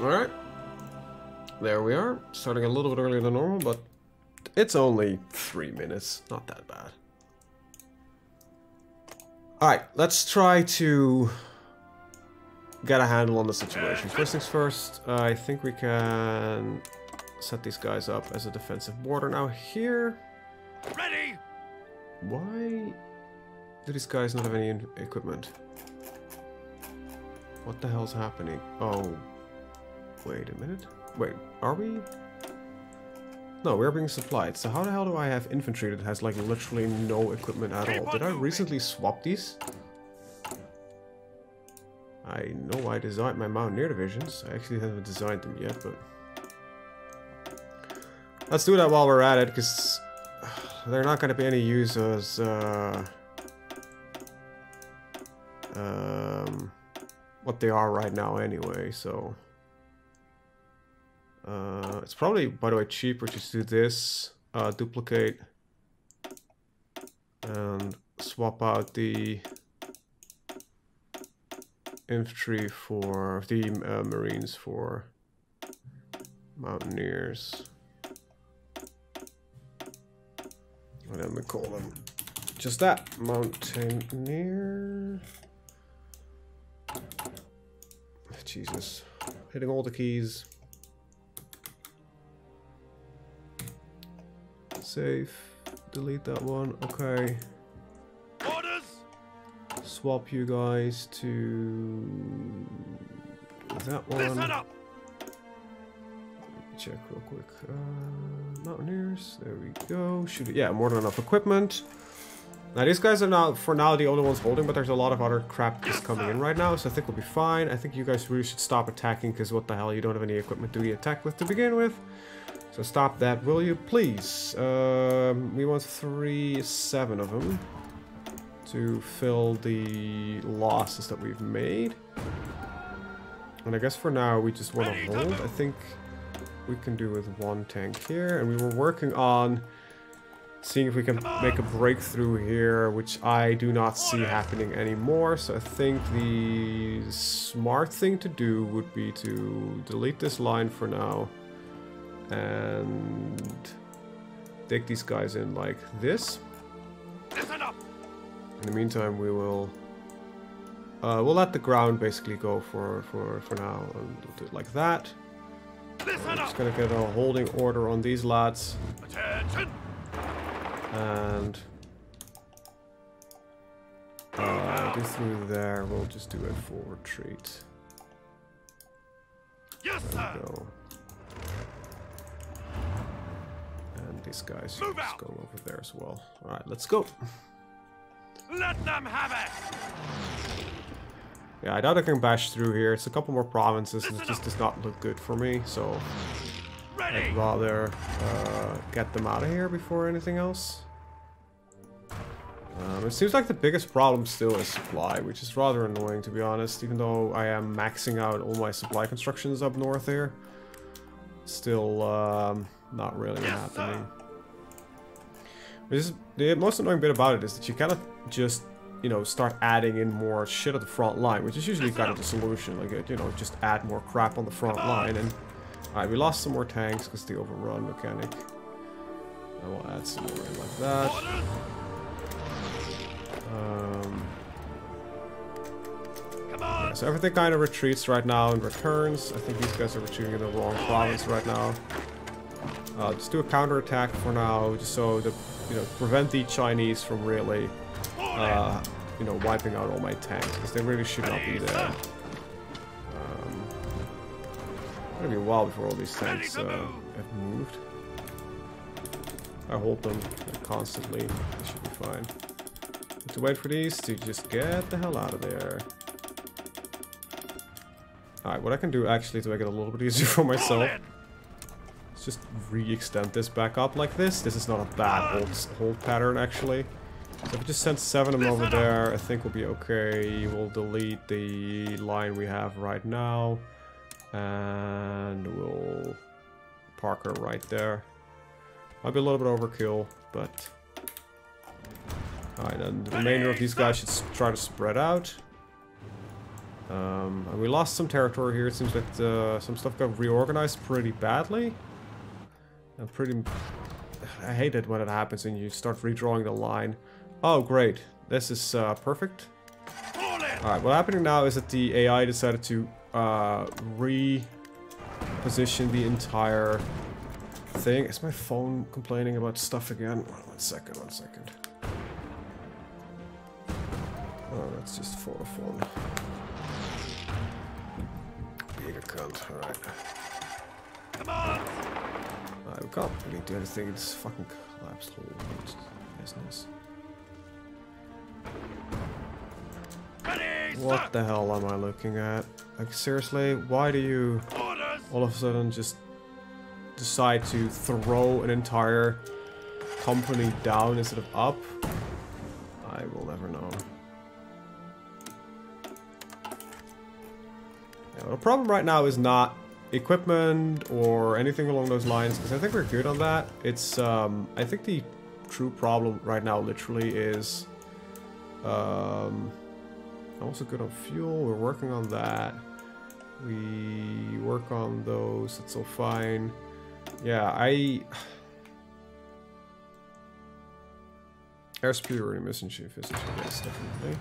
Alright. There we are. Starting a little bit earlier than normal, but it's only three minutes. Not that bad. Alright, let's try to get a handle on the situation. First things first, uh, I think we can set these guys up as a defensive border. Now here... Ready! Why do these guys not have any equipment? What the hell's happening? Oh, wait a minute. Wait, are we? No, we're being supplied. So how the hell do I have infantry that has like literally no equipment at all? Did I recently swap these? I know I designed my Mountaineer divisions. I actually haven't designed them yet, but... Let's do that while we're at it, because they're not going to be any use as... Uh, um, what they are right now anyway, so... Uh, it's probably, by the way, cheaper to do this, uh, duplicate, and swap out the infantry for the uh, marines for mountaineers. What do we call them? Just that, mountaineer. Jesus, hitting all the keys. Save. Delete that one. Okay. Orders! Swap you guys to that one. Listen up! Check real quick. Uh, Mountaineers. There we go. Should yeah, more than enough equipment. Now these guys are now, for now, the only ones holding, but there's a lot of other crap just coming in right now, so I think we'll be fine. I think you guys really should stop attacking, because what the hell, you don't have any equipment to be attacked with to begin with. So stop that, will you, please? Um, we want three, seven of them to fill the losses that we've made. And I guess for now we just want to hold. I think we can do with one tank here. And we were working on seeing if we can make a breakthrough here, which I do not see happening anymore. So I think the smart thing to do would be to delete this line for now and take these guys in like this. In the meantime, we will uh, we'll let the ground basically go for for for now and we'll do it like that. I'm just gonna get a holding order on these lads Attention! and uh, do through there. We'll just do a full retreat. Yes, There sir! we go. And these guys Move just out. go over there as well. All right, let's go. Let them have it! Yeah, I doubt I can bash through here. It's a couple more provinces and it just does not look good for me, so Ready! I'd rather uh, get them out of here before anything else. Um, it seems like the biggest problem still is supply, which is rather annoying to be honest, even though I am maxing out all my supply constructions up north here. Still um, not really Yes, happening. Which is, the most annoying bit about it is that you cannot just, you know, start adding in more shit at the front line, which is usually kind of the solution. Like, uh, you know, just add more crap on the front line. And alright, we lost some more tanks because the overrun mechanic. I will add some more in like that. Um, On! so everything kind of retreats right now and returns. I think these guys are retreating in the wrong province right now. Uh, just do a counterattack for now, just so the you know prevent the Chinese from really uh, you know wiping out all my tanks because they really should not be there. Um, gonna be a while before all these tanks uh, have moved. I hold them constantly. They should be fine. Have to wait for these to just get the hell out of there. Alright, what I can do actually to make it a little bit easier for myself is just re-extend this back up like this. This is not a bad hold, hold pattern actually. So if we just send seven of them over there, I think we'll be okay. We'll delete the line we have right now. And we'll park her right there. Might be a little bit overkill, but... Alright, and the remainder of these guys should try to spread out. Um, and we lost some territory here. It seems that uh, some stuff got reorganized pretty badly. And pretty... I hate it when it happens and you start redrawing the line. Oh, great. This is uh, perfect. Alright, what's happening now is that the AI decided to uh, reposition the entire thing. Is my phone complaining about stuff again? One second, one second. Oh, that's just photo phone. A cunt, alright. Come on! Alright, we can't really do anything, it's fucking collapsed whole business. Ready, What the hell am I looking at? Like, seriously, why do you... Orders! all of a sudden just decide to throw an entire company down instead of up, I will never know. The problem right now is not equipment or anything along those lines, because I think we're good on that. It's, um, I think the true problem right now literally is, um, I'm also good on fuel, we're working on that. We work on those, it's all fine. Yeah, I... Airspeed Air superiority mission efficiency, yes, definitely.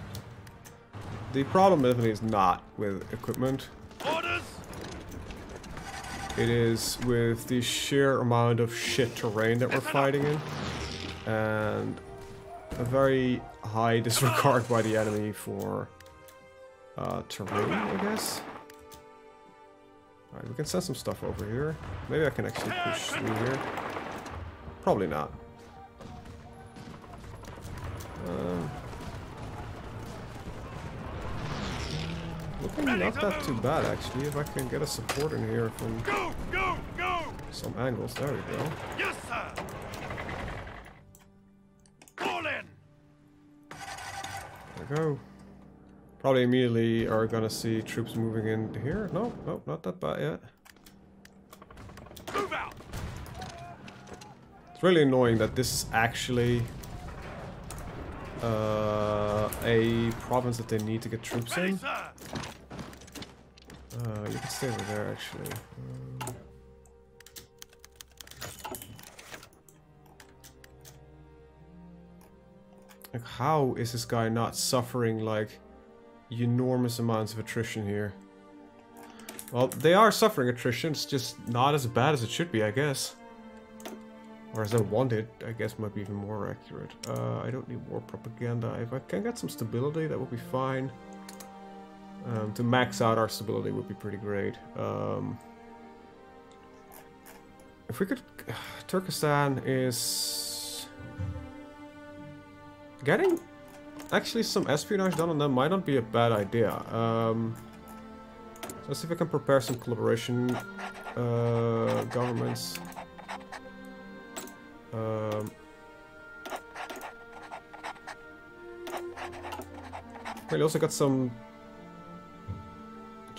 The problem definitely is not with equipment. Orders! It is with the sheer amount of shit terrain that we're fighting in. And a very high disregard by the enemy for uh, terrain, I guess. Alright, we can send some stuff over here. Maybe I can actually push through here. Probably not. Um, looking not that too bad actually. If I can get a support in here from Go, go, go! some angles, there we go. Yes, sir! Fall in! There we go. Probably immediately are gonna see troops moving in here. No, no, not that bad yet. Move out! It's really annoying that this is actually uh, a province that they need to get troops in. Uh, you can stay over there actually. Um, like, how is this guy not suffering like enormous amounts of attrition here? Well, they are suffering attrition. It's just not as bad as it should be, I guess. Or as I wanted, I guess might be even more accurate. Uh, I don't need more propaganda. If I can get some stability, that would be fine. Um, to max out our stability would be pretty great. Um, if we could... Turkestan is... Getting actually some espionage done on them might not be a bad idea. Um, let's see if I can prepare some collaboration uh, governments. Um, we also got some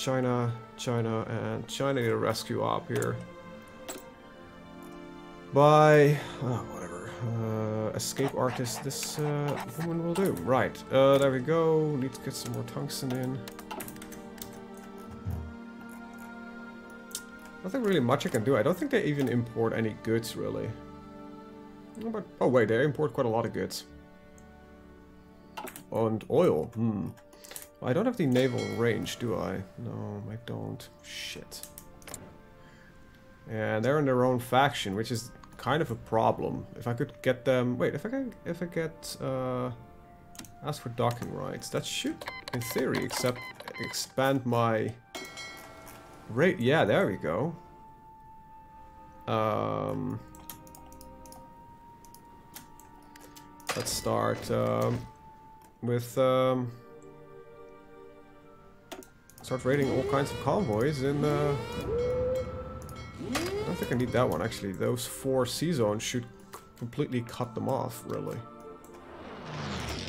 China, China, and China need a rescue op here. By, oh, whatever, uh, escape artist, this uh, woman will do. Right, uh, there we go. Need to get some more tungsten in. Nothing really much I can do. I don't think they even import any goods, really. Oh, But, oh wait, they import quite a lot of goods. And oil, hmm. I don't have the naval range, do I? No, I don't. Shit. And they're in their own faction, which is kind of a problem. If I could get them... Wait, if I can... If I get... Uh, ask for docking rights, that should, in theory, except expand my... Rate... Yeah, there we go. Um... Let's start um, with... Um, Start raiding all kinds of convoys and uh I don't think I need that one actually. Those four sea zones should completely cut them off, really.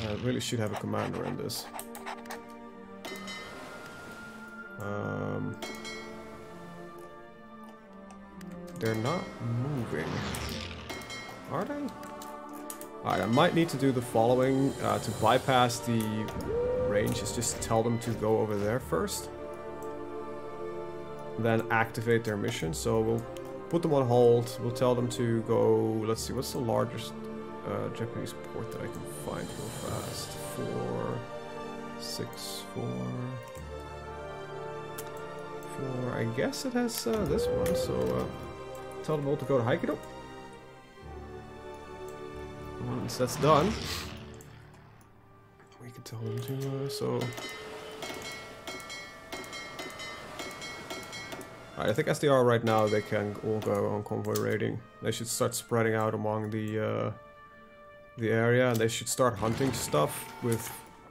I really should have a commander in this. Um, they're not moving. Are they? Alright, I might need to do the following uh, to bypass the range is just tell them to go over there first. Then activate their mission. So we'll put them on hold. We'll tell them to go. Let's see, what's the largest uh, Japanese port that I can find real fast? Four, six, four, four. I guess it has uh, this one. So uh, tell them all to go to Hokkaido. Once that's done, tell them to. Uh, so. I think SDR right now they can all go on convoy raiding. They should start spreading out among the uh, the area and they should start hunting stuff with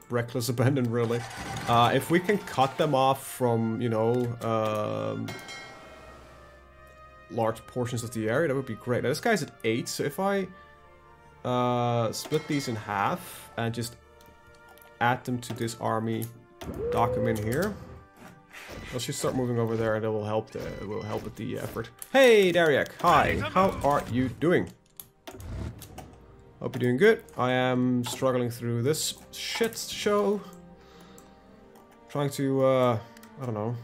reckless abandon really. Uh, if we can cut them off from, you know, um, large portions of the area, that would be great. Now this guy's at 8, so if I uh, split these in half and just add them to this army, dock them in here. Let's just start moving over there and it will help the, it will help with the effort. Hey Dariak, hi, how are you doing? Hope you're doing good. I am struggling through this shit show. Trying to, uh, I don't know,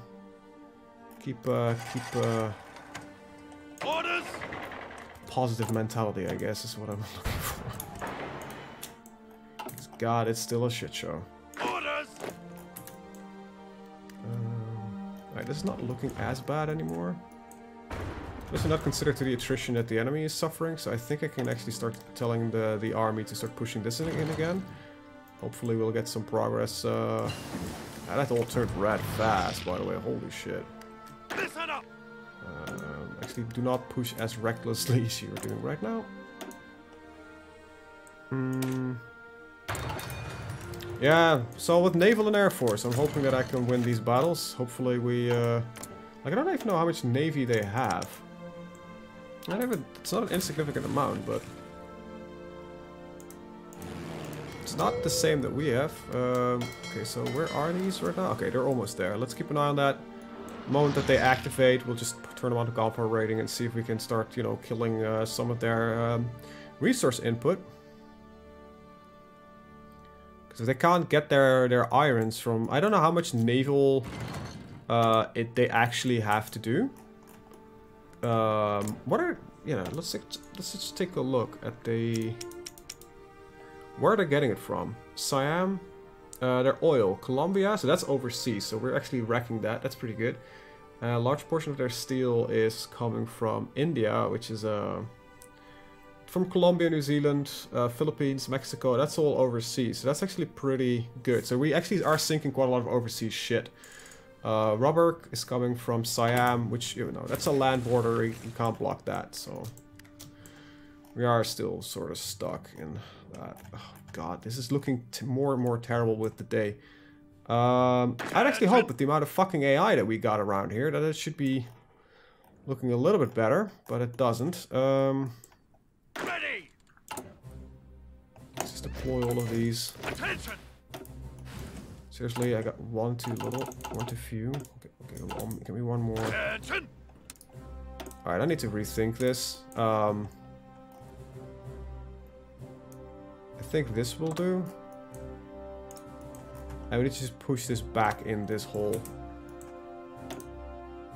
keep, uh, keep, uh, Orders! positive mentality, I guess, is what I'm looking God, it's still a shit show. Orders! Um, Alright, this is not looking as bad anymore. This is not considered to the attrition that the enemy is suffering, so I think I can actually start telling the, the army to start pushing this in, in again. Hopefully we'll get some progress. Uh, that all turned red fast, by the way. Holy shit. Listen up! Um, actually, do not push as recklessly as you're doing right now. Hmm. Yeah, so with Naval and Air Force, I'm hoping that I can win these battles. Hopefully we, uh... Like, I don't even know how much Navy they have. Have a, it's not an insignificant amount, but... It's not the same that we have. Um, okay, so where are these right now? Okay, they're almost there. Let's keep an eye on that. The moment that they activate, we'll just turn them on to Galpa rating and see if we can start, you know, killing uh, some of their um, resource input. Because they can't get their, their irons from... I don't know how much naval uh, it they actually have to do. Um, what are... You know, let's, let's just take a look at the... Where are they getting it from? Siam? Uh, their oil. Colombia, so that's overseas, so we're actually wrecking that. That's pretty good. A large portion of their steel is coming from India, which is uh, from Colombia, New Zealand, uh, Philippines, Mexico. That's all overseas, so that's actually pretty good. So we actually are sinking quite a lot of overseas shit. Uh, rubber is coming from Siam, which, you know, that's a land border, you can't block that, so... We are still sort of stuck in that. Oh god, this is looking more and more terrible with the day. Um, I'd actually hope with the amount of fucking AI that we got around here that it should be looking a little bit better, but it doesn't. Um, let's deploy all of these. Attention! Seriously, I got one too little, one too few. Okay, okay one, give me one more. Attention! Alright, I need to rethink this. Um, I think this will do. I need to just push this back in this hole.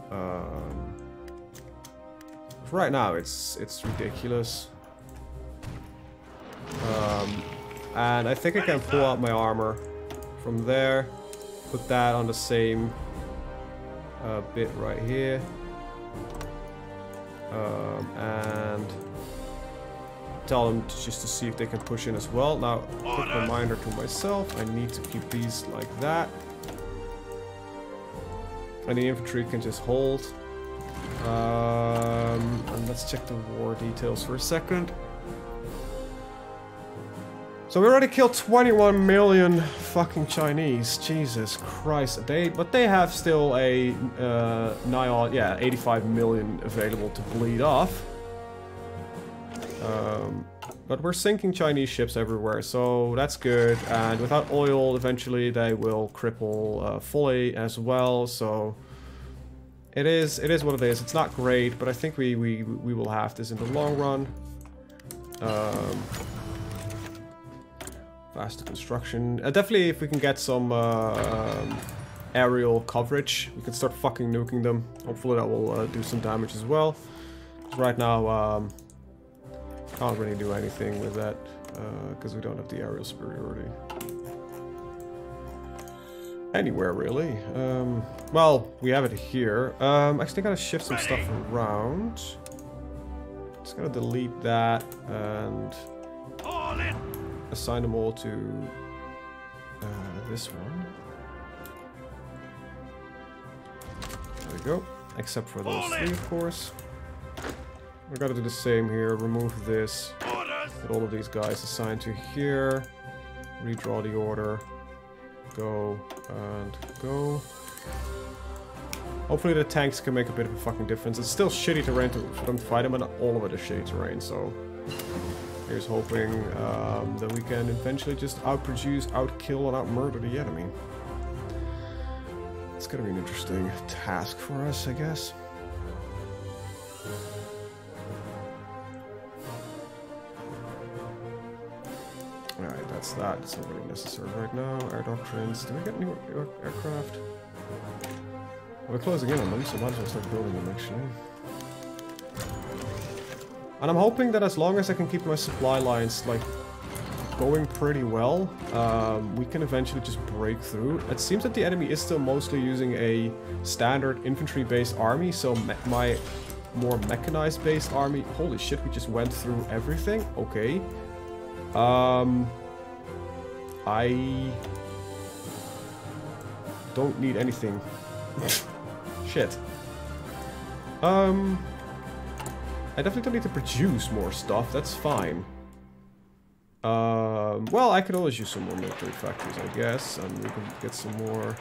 Um, right now, it's it's ridiculous. Um, and I think I can pull out my armor from there. Put that on the same uh, bit right here. Um, and tell them to, just to see if they can push in as well. Now, quick reminder to myself, I need to keep these like that. And the infantry can just hold. Um, and let's check the war details for a second. So we already killed 21 million fucking Chinese. Jesus Christ. They, but they have still a uh, nigh on, yeah, 85 million available to bleed off. Um, but we're sinking Chinese ships everywhere, so that's good. And without oil, eventually they will cripple uh, fully as well. So it is it is what it is. It's not great, but I think we we we will have this in the long run. Um, Faster construction. Uh, definitely, if we can get some uh, um, aerial coverage, we can start fucking nuking them. Hopefully that will uh, do some damage as well. Right now, um, can't really do anything with that because we don't have the aerial superiority. Anywhere really. Um, well, we have it here. Um, actually, gotta shift some stuff around. Just gonna delete that and All in. Assign them all to uh, this one. There we go. Except for those three, of course. We gotta do the same here. Remove this. Get all of these guys assigned to here. Redraw the order. Go and go. Hopefully the tanks can make a bit of a fucking difference. It's still shitty terrain to, for them to fight them, and all of it is shitty terrain, so... Here's hoping um, that we can eventually just outproduce, outkill, and outmurder the enemy. It's gonna be an interesting task for us, I guess. Alright, that's that. It's not really necessary right now. Air doctrines. Do we get new air aircraft? We're closing in on them, so might as well start building them, actually. And I'm hoping that as long as I can keep my supply lines, like, going pretty well, um, we can eventually just break through. It seems that the enemy is still mostly using a standard infantry-based army, so my more mechanized-based army... Holy shit, we just went through everything? Okay. Um, I don't need anything. Shit. Um, I definitely don't need to produce more stuff. That's fine. Um, well, I could always use some more military factories, I guess, and we can get some more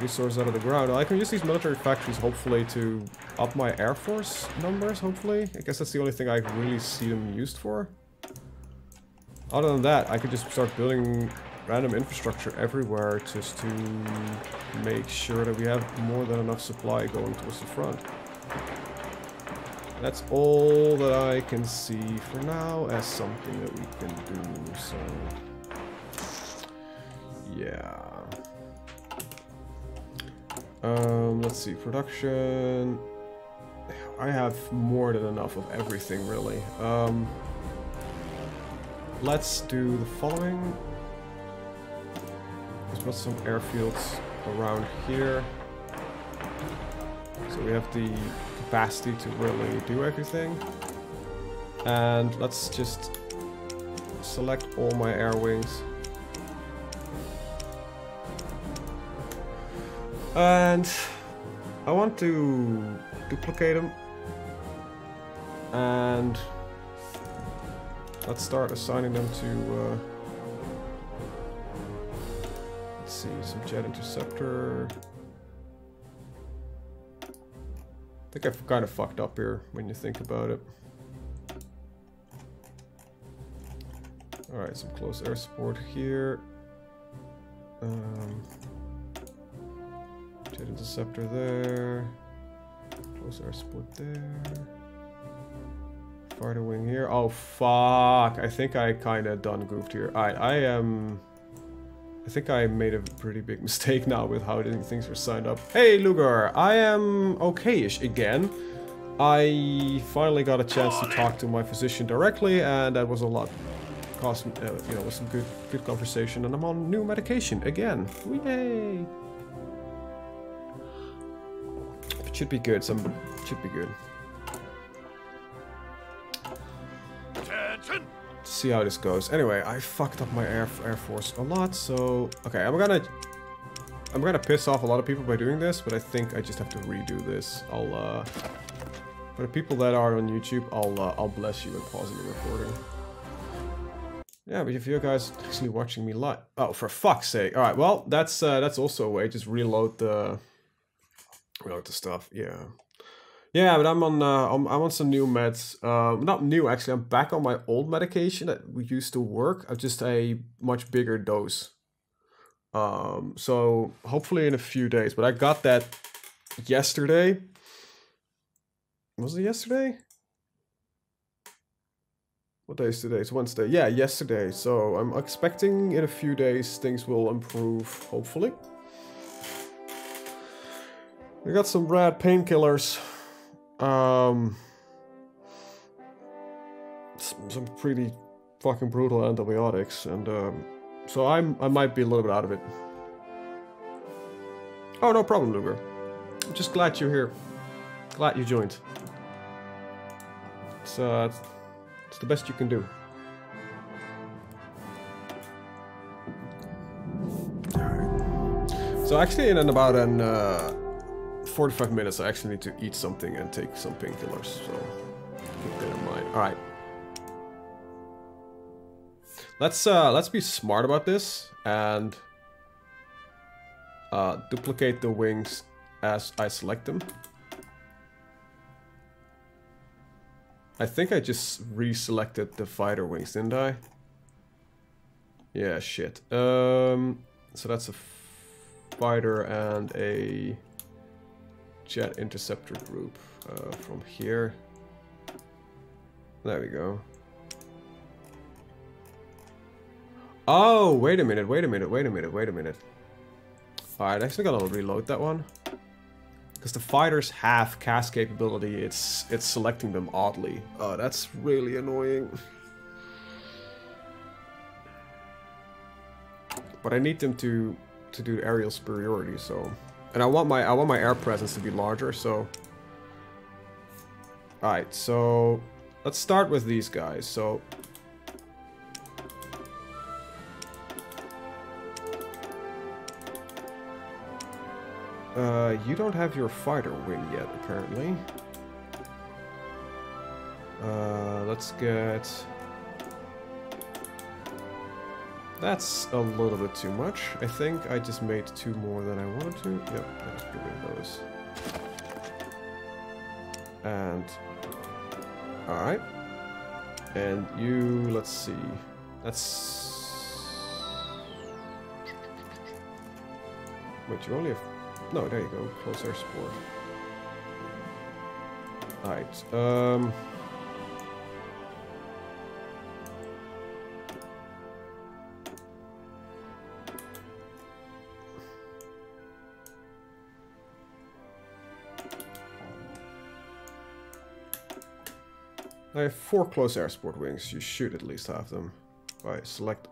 resources out of the ground. I can use these military factories, hopefully, to up my air force numbers, hopefully. I guess that's the only thing I really see them used for. Other than that, I could just start building random infrastructure everywhere just to make sure that we have more than enough supply going towards the front. That's all that I can see for now as something that we can do, so... Yeah. Um, let's see, production... I have more than enough of everything, really. Um, let's do the following. Let's put some airfields around here. So we have the capacity to really do everything. And let's just select all my air wings. And I want to duplicate them. And let's start assigning them to, uh, let's see, some jet interceptor. Think I've kind of fucked up here when you think about it. Alright, some close air support here. Um, jet interceptor there. Close air support there. Fighter wing here. Oh fuck! I think I kind of done goofed here. I I am. I think I made a pretty big mistake now with how things were signed up. Hey Lugar, I am okay-ish again. I finally got a chance to talk to my physician directly, and that was a lot. Cost, uh, you know, was some good good conversation, and I'm on new medication again. Yay! It should be good. Some should be good. See how this goes. Anyway, I fucked up my air air force a lot, so okay, I'm gonna I'm gonna piss off a lot of people by doing this, but I think I just have to redo this. I'll uh for the people that are on YouTube, I'll uh, I'll bless you and pause the recording. Yeah, but if you guys actually watching me live, oh for fuck's sake! All right, well that's uh, that's also a way. Just reload the reload the stuff. Yeah. Yeah, but I'm on uh, I'm, I'm on some new meds. Uh, not new actually. I'm back on my old medication that we used to work. I've just a much bigger dose. Um, so hopefully in a few days. But I got that yesterday. Was it yesterday? What day is today? It's Wednesday. Yeah, yesterday. So I'm expecting in a few days things will improve, hopefully. We got some rad painkillers. Um, some, pretty fucking brutal antibiotics, and um, so I'm I might be a little bit out of it. Oh, no problem, Luger. I'm just glad you're here. Glad you joined. It's uh, it's, the best you can do. So actually, in about an uh, 45 minutes, I actually need to eat something and take some painkillers. So keep that in mind. All right. Let's uh, let's be smart about this and uh, duplicate the wings as I select them. I think I just reselected the fighter wings, didn't I? Yeah, shit. Um, so that's a fighter and a jet interceptor group uh, from here. There we go. Oh, wait a minute, wait a minute, wait a minute, wait a minute. Alright, I actually gotta reload that one. Because the fighters have CAS capability, it's it's selecting them oddly. Oh, that's really annoying. But I need them to to do aerial superiority, so and I want my I want my air presence to be larger, so Alright, so let's start with these guys. So Uh, you don't have your fighter wing yet, apparently. Uh, let's get... That's a little bit too much. I think I just made two more than I wanted to. Yep, let's get rid of those. And... Alright. And you, let's see. That's... Wait, you only have no, there you go. Close air support. Alright, um... I have four close air support wings. You should at least have them. Right, select...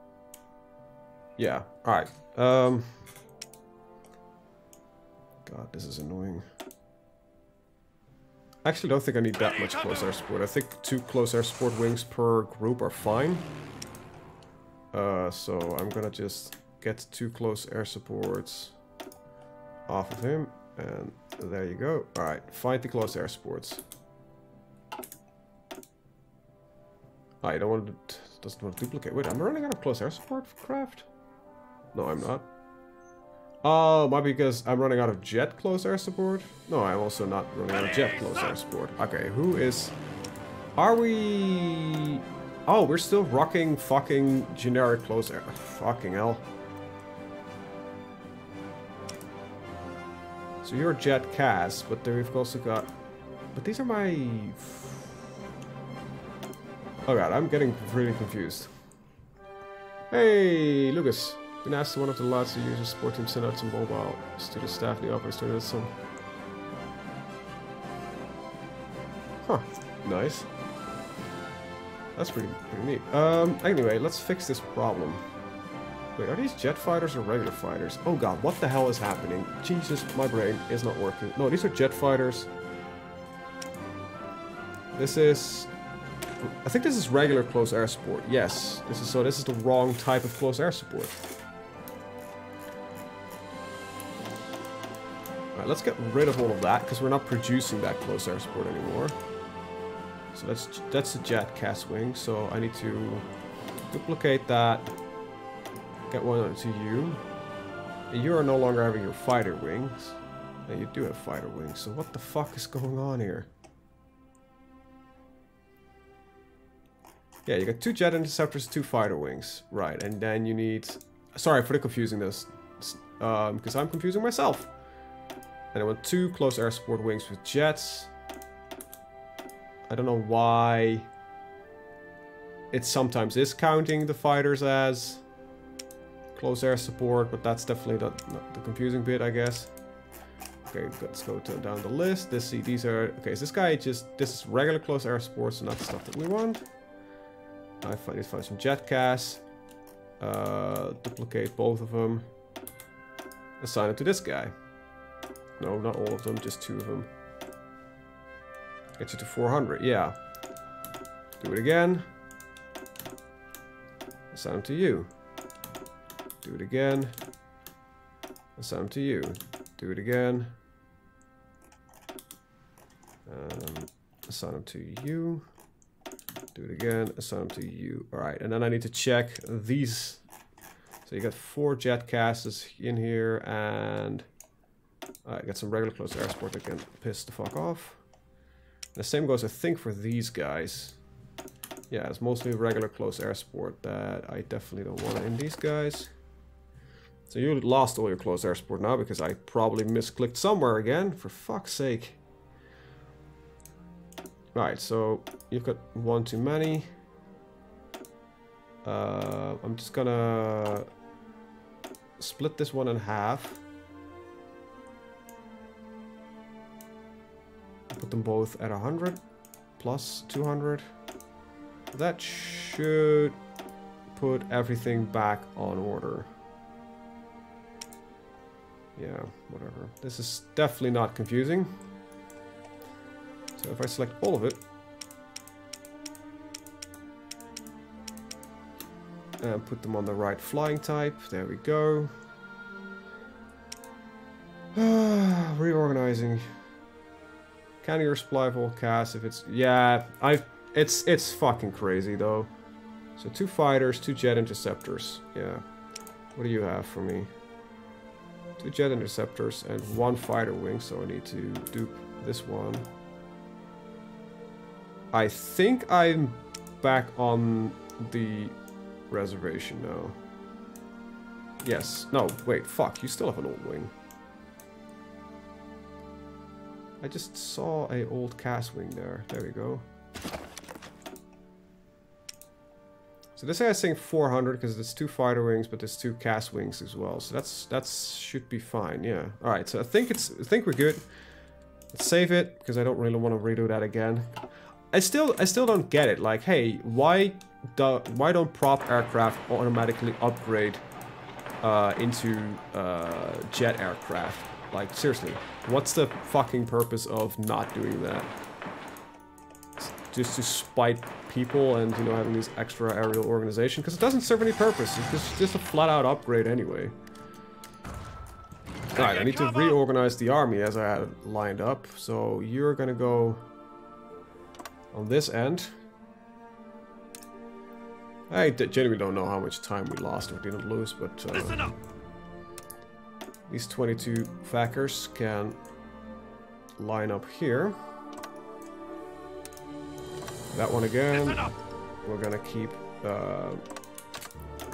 Yeah, alright. Um... God, this is annoying. I actually don't think I need that much close air support. I think two close air support wings per group are fine. Uh, so I'm gonna just get two close air supports off of him. And there you go. Alright, find the close air supports. I don't want to... doesn't want to duplicate. Wait, I'm running out of close air support craft? No, I'm not. Oh, might be because I'm running out of jet close air support? No, I'm also not running out of jet close air support. Okay, who is... Are we... Oh, we're still rocking fucking generic close air. Fucking hell. So you're jet CAS, but then we've also got... But these are my... Oh god, I'm getting really confused. Hey, Lucas. Been asked to one of the lads to use the support team send out some mobile to the staff in the office to some. Huh. Nice. That's pretty pretty neat. Um anyway, let's fix this problem. Wait, are these jet fighters or regular fighters? Oh god, what the hell is happening? Jesus, my brain is not working. No, these are jet fighters. This is I think this is regular close air support. Yes. This is so this is the wrong type of close air support. Alright, let's get rid of all of that, because we're not producing that close air support anymore. So that's that's the jet CAS wing, so I need to duplicate that, get one to you. And You are no longer having your fighter wings. You do have fighter wings, so what the fuck is going on here? Yeah, you got two jet interceptors, two fighter wings. Right, and then you need... Sorry for the confusing this, um, because I'm confusing myself. And I want two close air support wings with jets. I don't know why... it sometimes is counting the fighters as close air support, but that's definitely the, not the confusing bit, I guess. Okay, let's go to, down the list. This see these are okay. So this guy just this is regular close air support, so not the stuff that we want. I find find some jet CAS. Uh, duplicate both of them. Assign it to this guy. No, not all of them, just two of them. Get you to 400, yeah. Do it again. Assign them to you. Do it again. Assign them to you. Do it again. Um, assign them to you. Do it again. Assign them to you. All right, and then I need to check these. So you got four jet casts in here, and uh, I got some regular close air support that can piss the fuck off. The same goes, I think, for these guys. Yeah, it's mostly regular close air support that I definitely don't want in these guys. So you lost all your close air support now because I probably misclicked somewhere again, for fuck's sake. Right, so you've got one too many. Uh, I'm just gonna split this one in half. Put them both at 100 plus 200. That should put everything back on order. Yeah, whatever. This is definitely not confusing. So if I select all of it, and put them on the right flying type, there we go. Reorganizing. Can your supply full cast if it's yeah, I've it's it's fucking crazy though. So two fighters, two jet interceptors. Yeah. What do you have for me? Two jet interceptors and one fighter wing, so I need to dupe this one. I think I'm back on the reservation now. Yes. No, wait, fuck, you still have an old wing. I just saw a old CAS wing there. There we go. So this guy's saying 400 because there's two fighter wings, but there's two CAS wings as well. So that's that's should be fine. Yeah. All right. So I think it's I think we're good. Let's save it because I don't really want to redo that again. I still I still don't get it. Like, hey, why do why don't prop aircraft automatically upgrade uh, into uh, jet aircraft? Like, seriously, what's the fucking purpose of not doing that? Just to spite people and, you know, having these extra aerial organization? Because it doesn't serve any purpose. It's just, just a flat-out upgrade anyway. Alright, I need to reorganize the army as I had lined up. So you're gonna go on this end. I genuinely don't know how much time we lost or didn't lose, but uh, these 22 Fackers can line up here. That one again. We're gonna keep. Uh,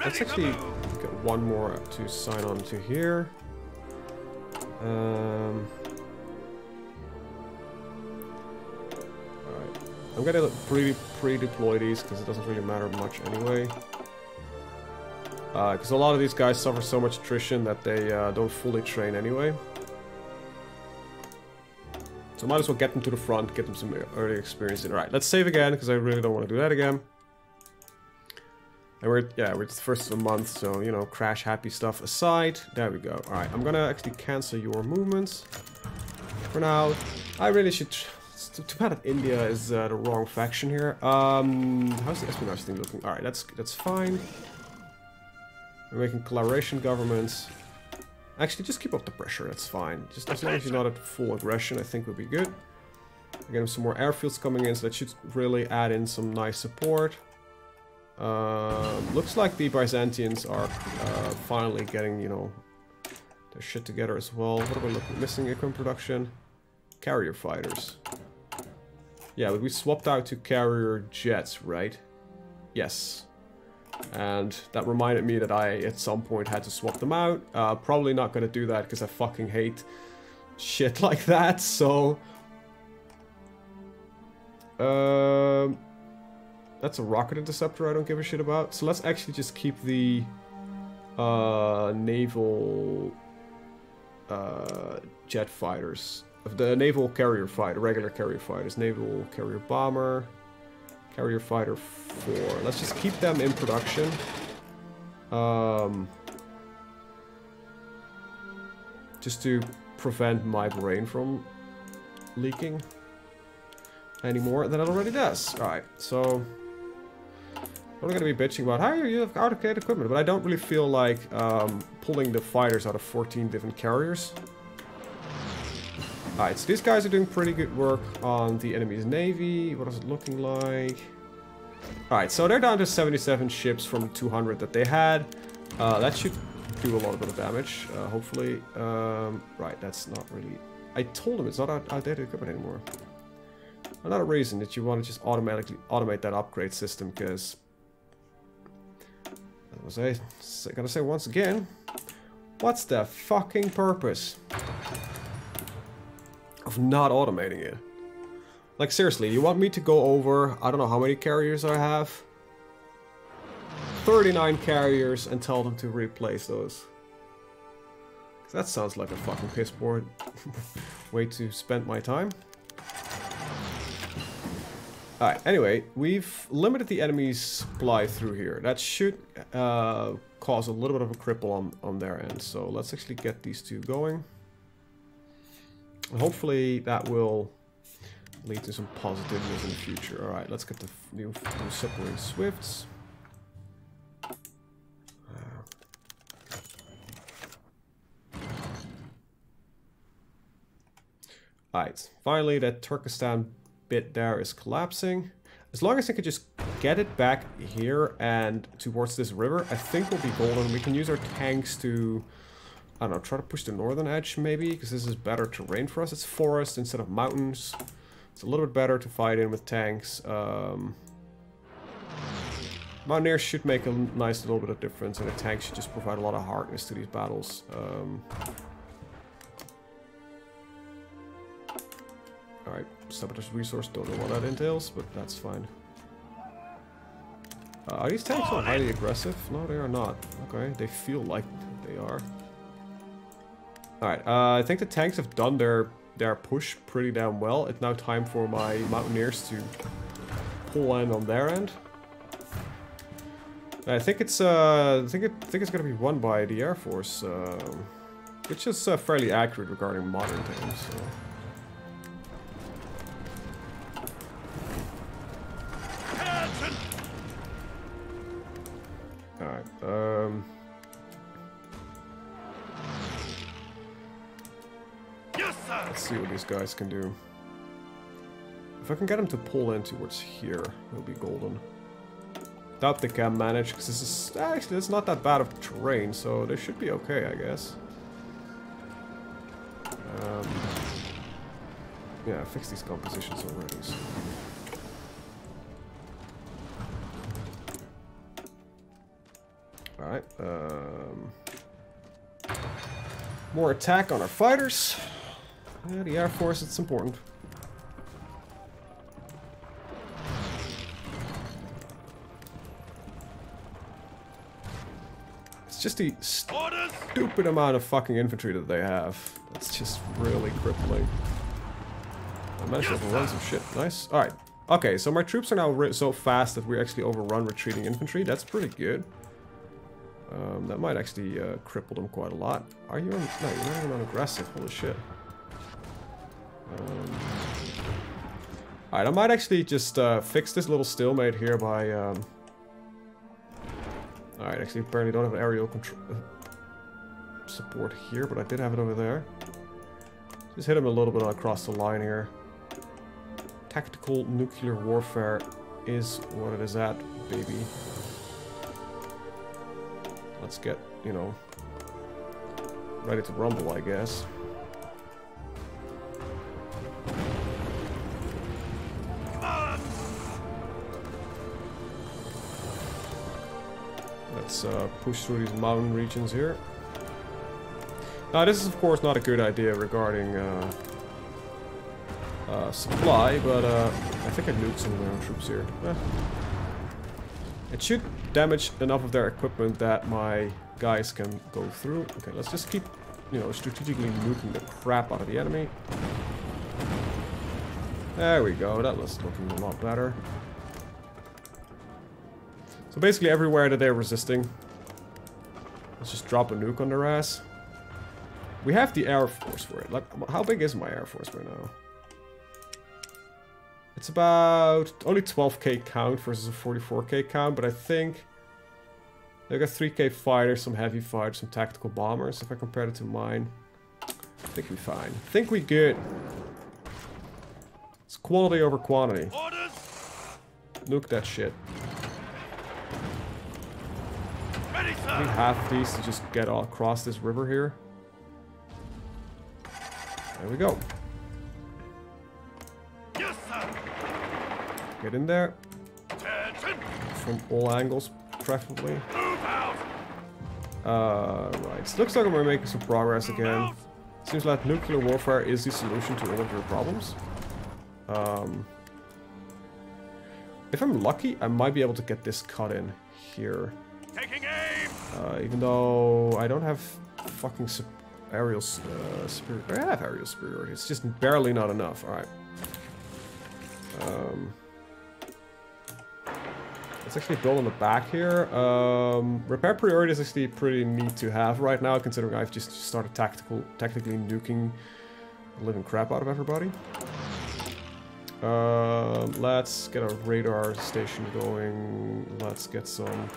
let's actually get one more to sign on to here. Um, I'm gonna pre pre-deploy these because it doesn't really matter much anyway. Because uh, a lot of these guys suffer so much attrition that they uh, don't fully train anyway. So might as well get them to the front, get them some early experience in. Alright, let's save again, because I really don't want to do that again. And we're, yeah, we're the first of the month, so, you know, crash happy stuff aside. There we go. Alright, I'm gonna actually cancel your movements. For now, I really should... Too bad that India is uh, the wrong faction here. Um, how's the espionage thing looking? Alright, that's, that's fine. We're making collaboration governments. Actually, just keep up the pressure, that's fine. Just as long as you're not at full aggression, I think we'll be good. Again, some more airfields coming in, so that should really add in some nice support. Um, looks like the Byzantians are uh, finally getting, you know, their shit together as well. What are we looking? Missing equipment production? Carrier fighters. Yeah, but we swapped out to carrier jets, right? Yes. And that reminded me that I, at some point, had to swap them out. Uh, probably not gonna do that, because I fucking hate shit like that, so... Um... That's a rocket interceptor I don't give a shit about. So let's actually just keep the uh, naval uh, jet fighters. Of the naval carrier fighter, regular carrier fighters, naval carrier bomber, carrier fighter 4. Let's just keep them in production. Um, just to prevent my brain from leaking anymore than it already does. Alright, so... I'm gonna be bitching about how you have out-of-date equipment, but I don't really feel like um, pulling the fighters out of 14 different carriers. Alright, so these guys are doing pretty good work on the enemy's navy. What is it looking like? Alright, so they're down to 77 ships from 200 that they had. Uh, that should do a lot bit of damage, uh, hopefully. Um, right, that's not really... I told him it's not out outdated equipment anymore. Another reason that you want to just automatically automate that upgrade system, because... I was gonna say once again, what's the fucking purpose of not automating it? Like seriously, you want me to go over, I don't know how many carriers I have? 39 carriers and tell them to replace those. That sounds like a fucking piss poor way to spend my time. Alright, anyway, we've limited the enemy's supply through here. That should uh, cause a little bit of a cripple on, on their end. So let's actually get these two going. And hopefully that will lead to some positiveness in the future. Alright, let's get the new, new submarine Swifts. Uh, Alright, finally that Turkestan bit there is collapsing. As long as I could just get it back here and towards this river, I think we'll be golden. We can use our tanks to, I don't know, try to push the northern edge maybe, because this is better terrain for us. It's forest instead of mountains. It's a little bit better to fight in with tanks. Um, Mountaineers should make a nice little bit of difference, and a tank should just provide a lot of hardness to these battles. Um, Alright, sabotage resource, don't know what that entails, but that's fine. Uh, are these tanks not highly aggressive? No, they are not. Okay, they feel like they are. Alright, uh, I think the tanks have done their, their push pretty damn well. It's now time for my Mountaineers to pull in on their end. I think it's uh, I think it I think it's gonna be won by the Air Force, uh, which is uh, fairly accurate regarding modern tanks. So. Um, Yes, sir. Let's see what these guys can do. If I can get them to pull in towards here, it'll be golden. Doubt they can manage, because this is... Actually, it's not that bad of terrain, so they should be okay, I guess. Um, yeah, I fixed these compositions already, so... Alright, um... More attack on our fighters. Yeah, the Air Force, it's important. It's just the stupid amount of fucking infantry that they have. That's just really crippling. I managed to Yes, overrun sir. some shit. Nice. Alright. Okay, so my troops are now so fast that we're actually overrun retreating infantry. That's pretty good. Um, that might actually uh, cripple them quite a lot. Are you on... No, you're not even on aggressive. Holy shit. Um, Alright, I might actually just uh, fix this little stalemate here by... Um, Alright, actually apparently don't have an aerial control uh, support here, but I did have it over there. Just hit him a little bit across the line here. Tactical nuclear warfare is what it is at, baby. Let's get, you know, ready to rumble, I guess. Let's uh, push through these mountain regions here. Now, this is of course not a good idea regarding uh, uh, supply, but uh, I think I nuked some of my own troops here. Eh, It should damage enough of their equipment that my guys can go through. Okay, let's just keep, you know, strategically nuking the crap out of the enemy. There we go, that was looking a lot better. So basically everywhere that they're resisting, let's just drop a nuke on their ass. We have the Air Force for it. Like, how big is my Air Force right now? It's about only 12k count versus a 44k count, but I think they got 3k fighters, some heavy fighters, some tactical bombers. If I compare it to mine, I think we fine. I think we good. It's quality over quantity. Orders. Nuke that shit. Sir. have these to just get all across this river here. There we go. Yes, sir. Get in there Attention. from all angles, preferably. Uh, right. Looks like we're making some progress again. Seems like nuclear warfare is the solution to all of your problems. Um, if I'm lucky, I might be able to get this cut in here. Taking aim. Uh, even though I don't have fucking aerial uh, superiority. I have aerial superiority. It's just barely not enough. Alright. Um, let's actually build on the back here. Um, repair priority is actually pretty neat to have right now, considering I've just started tactical, tactically nuking living crap out of everybody. Um, let's get a radar station going. Let's get some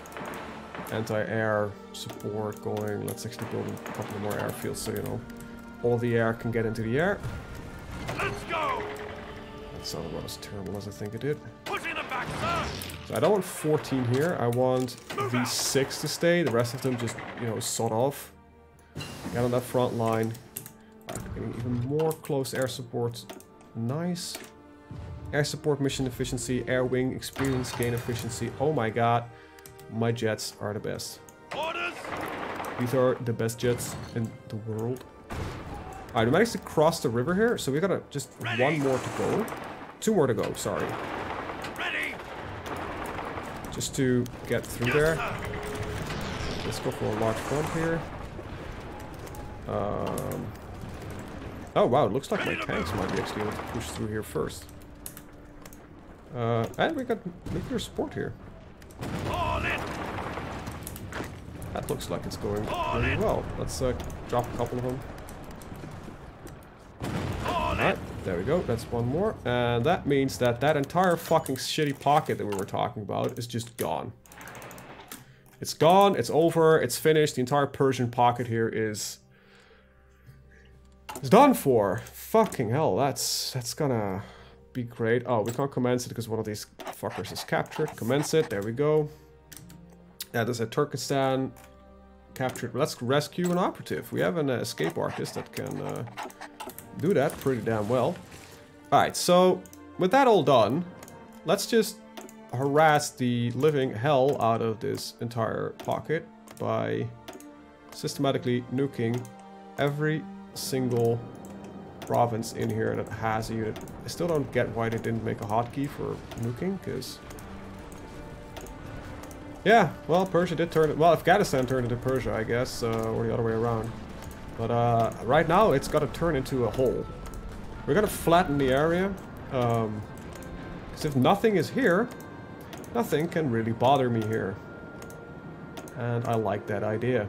anti-air support going. Let's actually build a couple more airfields so, you know, all the air can get into the air. Let's go. That sounded about as terrible as I think it did. Back, sir. So I don't want 14 here. I want these six to stay. The rest of them just, you know, sort off. Get on that front line. Right, getting even more close air support. Nice. Air support mission efficiency, air wing experience gain efficiency. Oh my god. My jets are the best. Orders. These are the best jets in the world. Alright, we managed to cross the river here, so we gotta just one more to go. Two more to go, sorry. Ready. Just to get through Yes, there. sir. Let's go for a large front here. Um, oh wow, it looks like my tanks might be actually able to push through here first. Uh, and we got nuclear support here. That looks like it's going All really well. Let's uh, drop a couple of them. Alright, there we go. That's one more. And that means that that entire fucking shitty pocket that we were talking about is just gone. It's gone. It's over. It's finished. The entire Persian pocket here is... is done for. Fucking hell. That's, that's gonna be great. Oh, we can't commence it because one of these fuckers is captured. Commence it. There we go. Yeah, there's a Turkestan captured. Let's rescue an operative. We have an uh, escape artist that can... Uh, do that pretty damn well. Alright, so with that all done, let's just harass the living hell out of this entire pocket by systematically nuking every single province in here that has a unit. I still don't get why they didn't make a hotkey for nuking, because... Yeah, well, Persia did turn it... Well, Afghanistan turned into Persia, I guess, uh, or the other way around. But uh, right now, it's got to turn into a hole. We're going to flatten the area. Because if nothing is here, nothing can really bother me here. And I like that idea.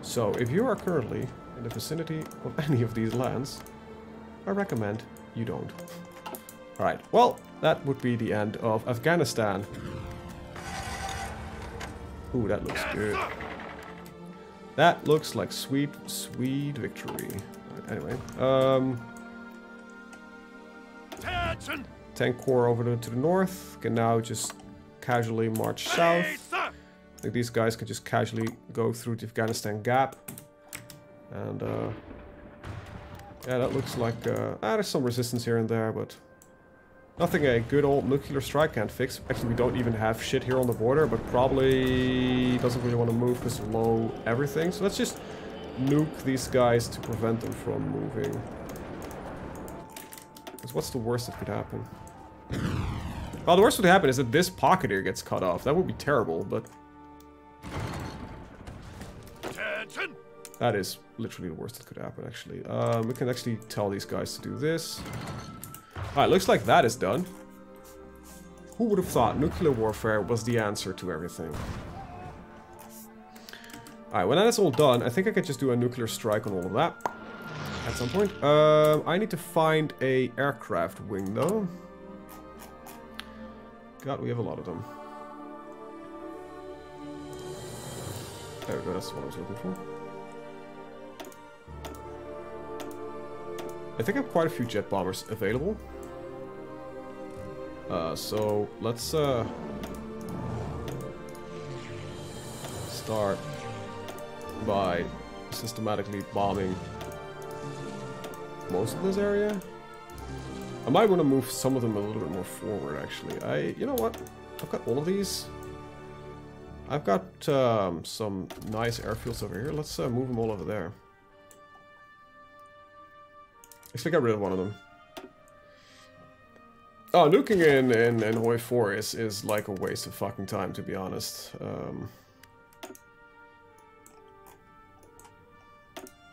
So, if you are currently in the vicinity of any of these lands, I recommend you don't. Alright, well, that would be the end of Afghanistan. Ooh, that looks good. That looks like sweet, sweet victory. Anyway, um, tank corps over to, the north can now just casually march south. I think these guys can just casually go through the Afghanistan gap. And, uh, yeah, that looks like, uh, ah, there's some resistance here and there, but nothing a good old nuclear strike can't fix. Actually, we don't even have shit here on the border, but probably doesn't really want to move because low everything. So let's just nuke these guys to prevent them from moving. Because what's the worst that could happen? Well, the worst would happen is that this pocket here gets cut off. That would be terrible, but that is literally the worst that could happen, actually. Um, we can actually tell these guys to do this. Alright, looks like that is done. Who would have thought nuclear warfare was the answer to everything? Alright, when that is all done, I think I could just do a nuclear strike on all of that. At some point. Um, I need to find a aircraft wing, though. God, we have a lot of them. There we go, that's what I was looking for. I think I have quite a few jet bombers available. Uh, so let's uh, start by systematically bombing most of this area. I might want to move some of them a little bit more forward, actually. I, you know what? I've got all of these. I've got um, some nice airfields over here. Let's uh, move them all over there. Actually, get rid of one of them. Oh, nuking in, in, in Hoi 4 is, is like a waste of fucking time, to be honest. Um,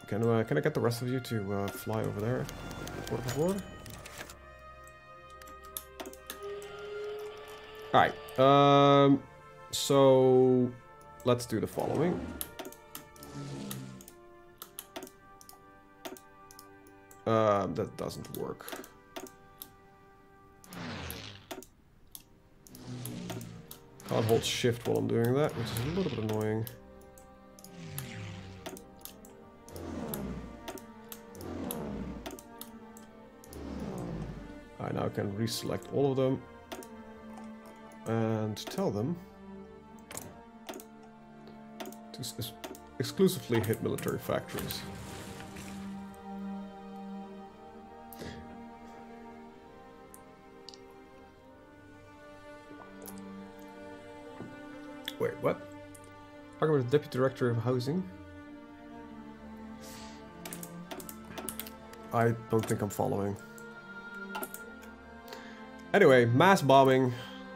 can, uh, can I get the rest of you to uh, fly over there? Forward, forward? Alright, um, so let's do the following. Um, that doesn't work. Can't hold shift while I'm doing that, which is a little bit annoying. I now can reselect all of them and tell them to ex exclusively hit military factories. Talk about the Deputy Director of Housing. I don't think I'm following. Anyway, mass bombing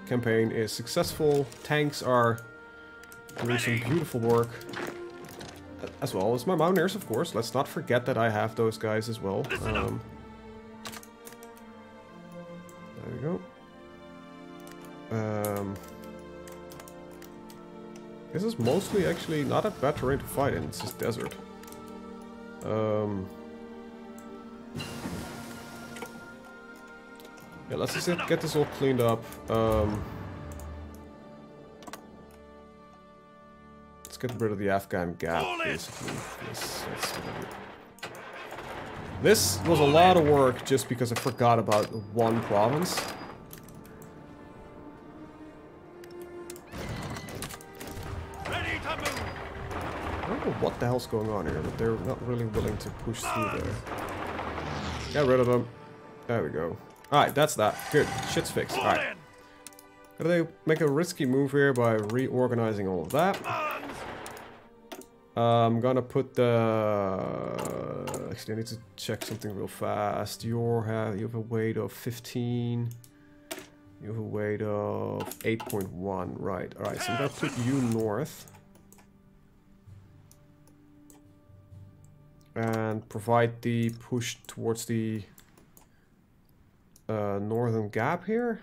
campaign is successful. Tanks are doing some beautiful work. As well as my mountaineers, of course. Let's not forget that I have those guys as well. Um, this is mostly actually not a bad terrain to fight in. It's just desert. Um, yeah, let's just get this all cleaned up. Um, let's get rid of the Afghan gap, basically. This, this was a lot of work just because I forgot about one province. Hell's going on here, but they're not really willing to push through there. Get rid of them. There we go. Alright, that's that. Good. Shit's fixed. Alright. Gotta make a risky move here by reorganizing all of that. Guns! I'm gonna put the... Actually, I need to check something real fast. You're have, you have a weight of 15. You have a weight of 8.1. Right. Alright, so I'm gonna put you north. And provide the push towards the uh, northern gap here.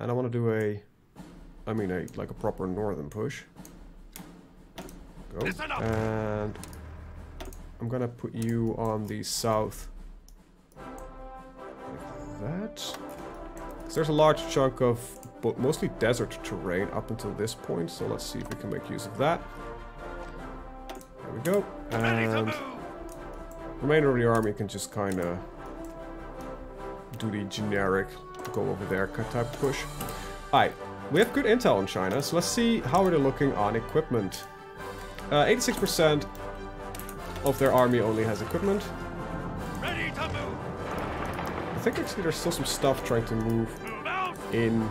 And I want to do a... I mean, a like a proper northern push. Go. And I'm gonna put you on the south. Like that. there's a large chunk of mostly desert terrain up until this point, so let's see if we can make use of that. There we go. And remainder of the army can just kind of do the generic go over there type push. Alright, we have good intel on China, so let's see how are they're looking on equipment. Uh, 86% of their army only has equipment. Ready to move! I think actually there's still some stuff trying to move Move in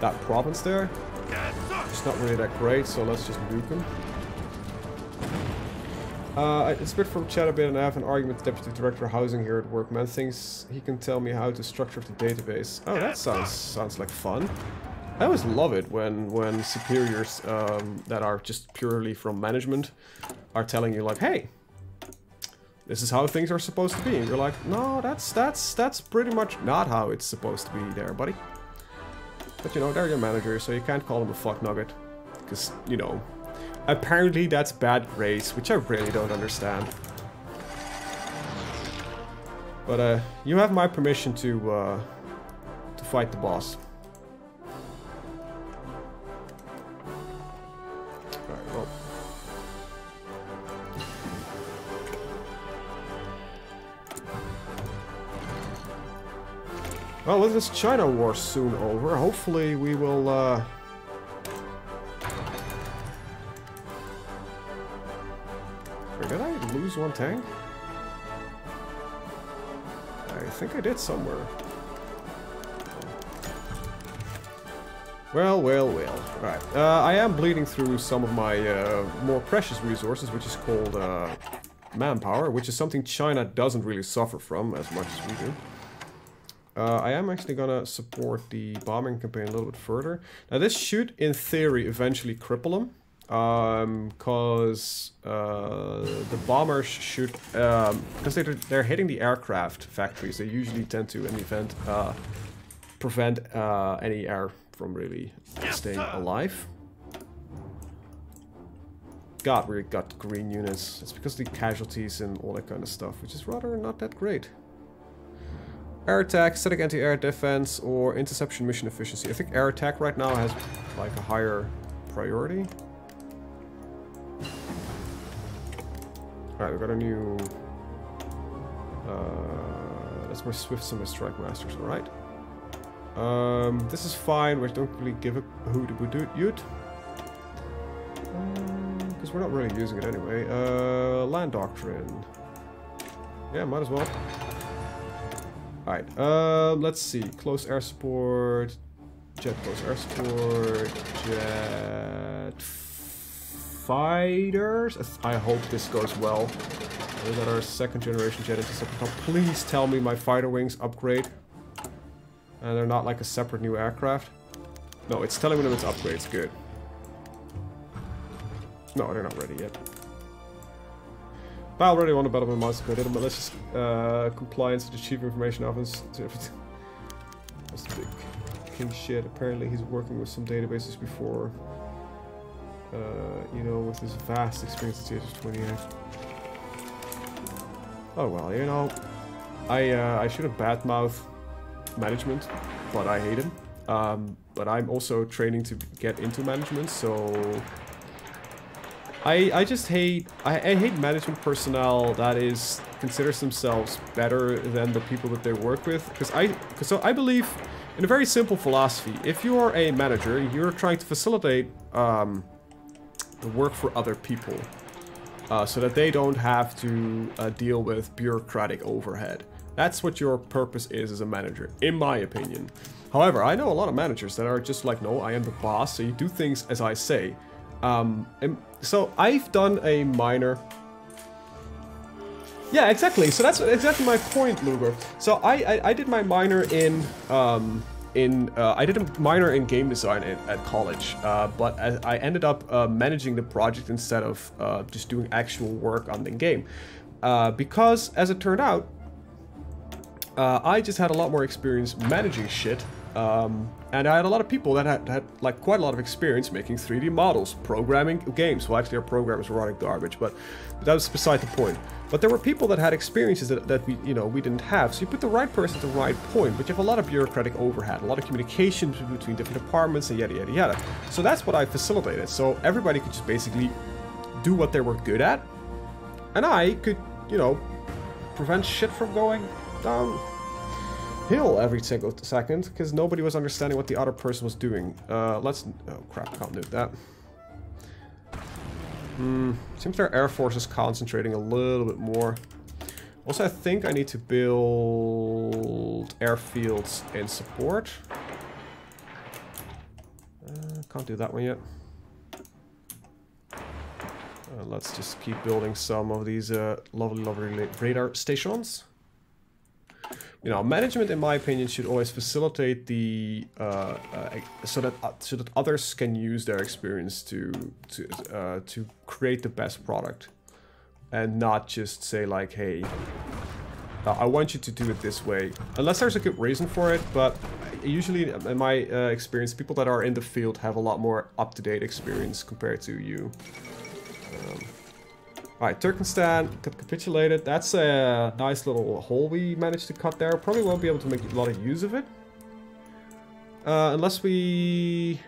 that province there. It's not really that great, so let's just nuke them. Uh, it's a bit from chat a bit and I have an argument with Deputy Director of Housing here at work. Man thinks he can tell me how to structure the database. Oh, that sounds sounds like fun. I always love it when when superiors um, that are just purely from management are telling you like, hey, this is how things are supposed to be. And you're like, no, that's that's that's pretty much not how it's supposed to be there, buddy. But you know, they're your manager, so you can't call them a fuck nugget. Because, you know, apparently that's bad grace, which I really don't understand. But uh, you have my permission to uh, to fight the boss. Alright, well. Well, this China war soon over, hopefully we will, uh... lose one tank? I think I did somewhere. Well, well, well. Right. Uh, I am bleeding through some of my uh, more precious resources, which is called uh, manpower, which is something China doesn't really suffer from as much as we do. Uh, I am actually gonna support the bombing campaign a little bit further. Now this should, in theory, eventually cripple them. Um, cause uh, the bombers should, um, because they're, they're hitting the aircraft factories, they usually tend to, in the event, uh, prevent uh, any air from really staying alive. God, we got green units. It's because the casualties and all that kind of stuff, which is rather not that great. Air attack, static anti-air defense, or interception mission efficiency. I think air attack right now has like a higher priority. Alright, we've got a new... Uh, that's more Swift Summit Strike Masters, alright. Um, this is fine, we don't really give a hoot about it. Um, because we're not really using it anyway. Uh, Land Doctrine. Yeah, might as well. Alright, um, let's see. Close air support, jet close air support, jet fighters. I hope this goes well. We got our second generation jet interceptor. Please tell me my fighter wings upgrade. And they're not like a separate new aircraft. No, it's telling me that it's upgrades. Good. No, they're not ready yet. I already want to battle my monster code, but let's just uh, compliance with the chief information office. That's the big king shit. Apparently he's working with some databases before. Uh, you know, with his vast experience at CH28. Oh well, you know, I uh, I should have badmouth management, but I hate him. Um, but I'm also training to get into management, so I, I just hate I, I, hate management personnel that is considers themselves better than the people that they work with because I cause so I believe in a very simple philosophy if you are a manager you're trying to facilitate um, the work for other people uh, so that they don't have to uh, deal with bureaucratic overhead that's what your purpose is as a manager in my opinion however I know a lot of managers that are just like no I am the boss so you do things as I say um, so I've done a minor. Yeah, exactly. So that's exactly my point, Luger. So I, I, I did my minor in um, in uh, I did a minor in game design at, at college, uh, but I, I, ended up uh, managing the project instead of uh, just doing actual work on the game, uh, because as it turned out, uh, I just had a lot more experience managing shit um, and I had a lot of people that had, had like quite a lot of experience making 3D models, programming games. Well, actually, our programs were running garbage, but that was beside the point. But there were people that had experiences that, that we, you know, we didn't have. So you put the right person at the right point, but you have a lot of bureaucratic overhead, a lot of communication between different departments, and yada yada yada. So that's what I facilitated. So everybody could just basically do what they were good at, and I could, you know, prevent shit from going down hill every single second, because nobody was understanding what the other person was doing. Uh, let's... Oh crap, can't do that. Hmm, seems their air force is concentrating a little bit more. Also, I think I need to build airfields in support. Uh, can't do that one yet. Uh, let's just keep building some of these uh, lovely, lovely radar stations. You know, management, in my opinion, should always facilitate the uh, uh, so that uh, so that others can use their experience to to uh, to create the best product, and not just say like, hey, uh, I want you to do it this way, unless there's a good reason for it. But usually, in my uh, experience, people that are in the field have a lot more up-to-date experience compared to you. Um, Alright, Turkmenistan capitulated. That's a nice little hole we managed to cut there. Probably won't be able to make a lot of use of it. Uh, unless we...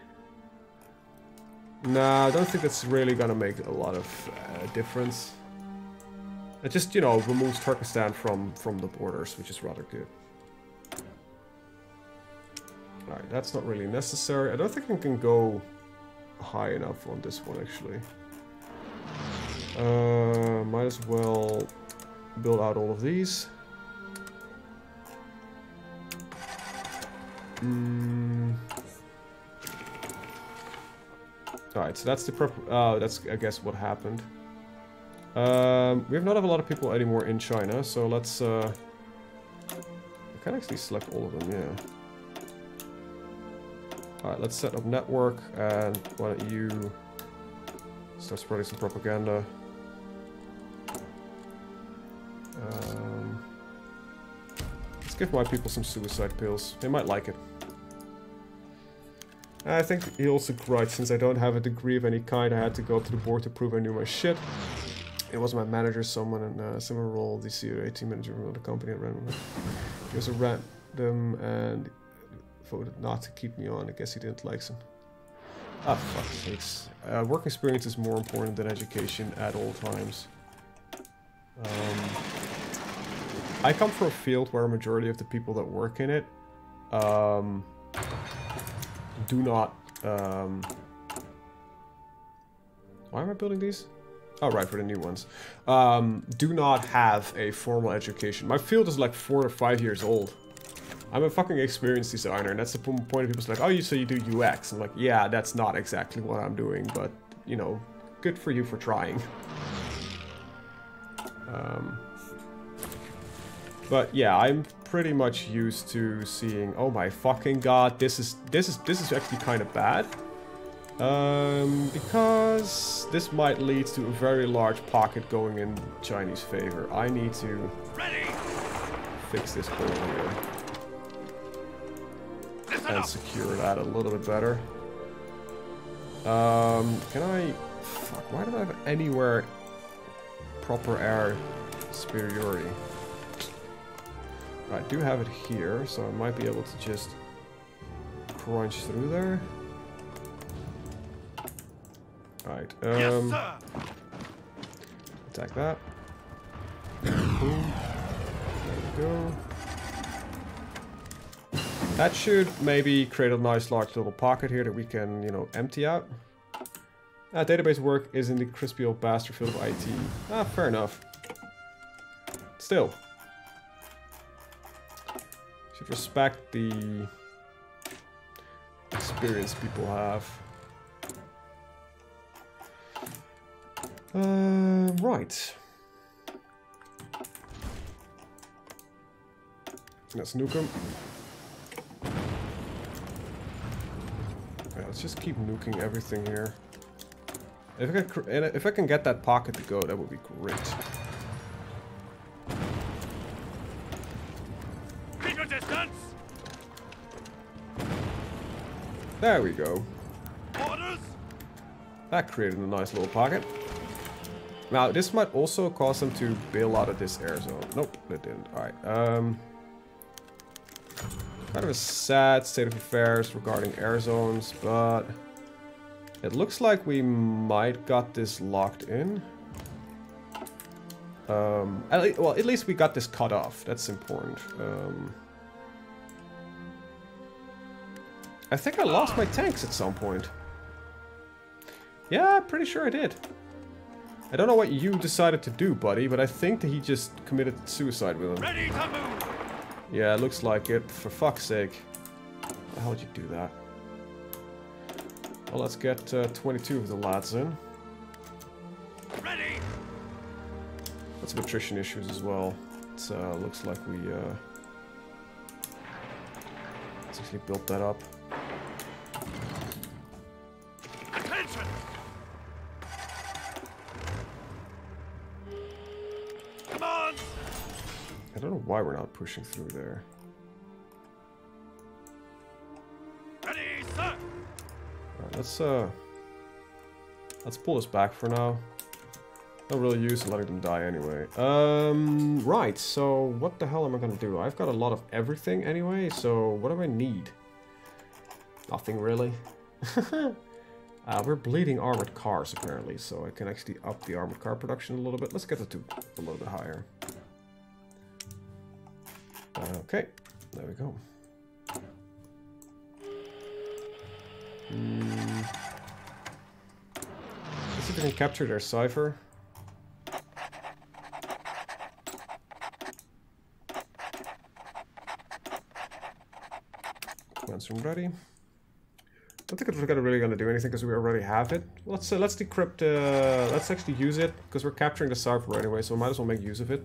Nah, I don't think it's really gonna make a lot of uh, difference. It just, you know, removes Turkestan from, from the borders, which is rather good. Alright, that's not really necessary. I don't think I can go high enough on this one, actually. Uh, might as well build out all of these. Mm. Alright, so that's the prep. Uh, that's, I guess, what happened. Um, we have not have a lot of people anymore in China, so let's... Uh, I can actually select all of them, yeah. Alright, let's set up network, and why don't you start spreading some propaganda. Um, let's give my people some suicide pills. They might like it. I think he also right, since I don't have a degree of any kind, I had to go to the board to prove I knew my shit. It was my manager, someone in a similar role, the CEO, AT manager of the company at random. He was a random and voted not to keep me on. I guess he didn't like some. Ah, fuck sakes. Uh, work experience is more important than education at all times. Um, I come from a field where a majority of the people that work in it um, do not... Um, why am I building these? Oh, right, for the new ones. Um, do not have a formal education. My field is like four to five years old. I'm a fucking experienced designer, and that's the point of people's like, oh, you so you do UX. I'm like, yeah, that's not exactly what I'm doing, but, you know, good for you for trying. Um, but yeah, I'm pretty much used to seeing, oh my fucking god, this is, this is, this is actually kind of bad. Um, because this might lead to a very large pocket going in Chinese favor. I need to Ready! fix this hole here and secure that a little bit better. Um, can I... Fuck, why don't I have anywhere proper air superiority? I do have it here, so I might be able to just crunch through there. Right, yes, um, sir! attack that. Boom. There we go. That should maybe create a nice large little pocket here that we can, you know, empty out. Ah, database work is in the crispy old bastard field of IT. Ah, fair enough. Still. Should respect the experience people have. Uh, right. Let's nuke him. Yeah, let's just keep nuking everything here. If I, can, if I can get that pocket to go, that would be great. There we go. Orders! That created a nice little pocket. Now, this might also cause them to bail out of this air zone. Nope, it didn't. Alright, um... Kind of a sad state of affairs regarding air zones, but... It looks like we might got this locked in. Um, at well, at least we got this cut off. That's important. Um, I think I lost my tanks at some point. Yeah, pretty sure I did. I don't know what you decided to do, buddy, but I think that he just committed suicide with him. Ready to move! Yeah, it looks like it. For fuck's sake. How would you do that? Well, let's get uh, 22 of the lads in. Ready Got some attrition issues as well. It uh, looks like we uh, let's actually built that up. Attention! Come on! I don't know why we're not pushing through there. Let's uh let's pull this back for now. No really use in letting them die anyway. Um right, so what the hell am I gonna do? I've got a lot of everything anyway, so what do I need? Nothing really. uh, we're bleeding armored cars apparently, so I can actually up the armored car production a little bit. Let's get it to a little bit higher. Okay, there we go. Hmm. Let's see if we can capture their cipher. Once I'm ready. I don't think it's really gonna do anything because we already have it. Let's uh, let's decrypt. Uh, let's actually use it because we're capturing the cipher anyway, so we might as well make use of it.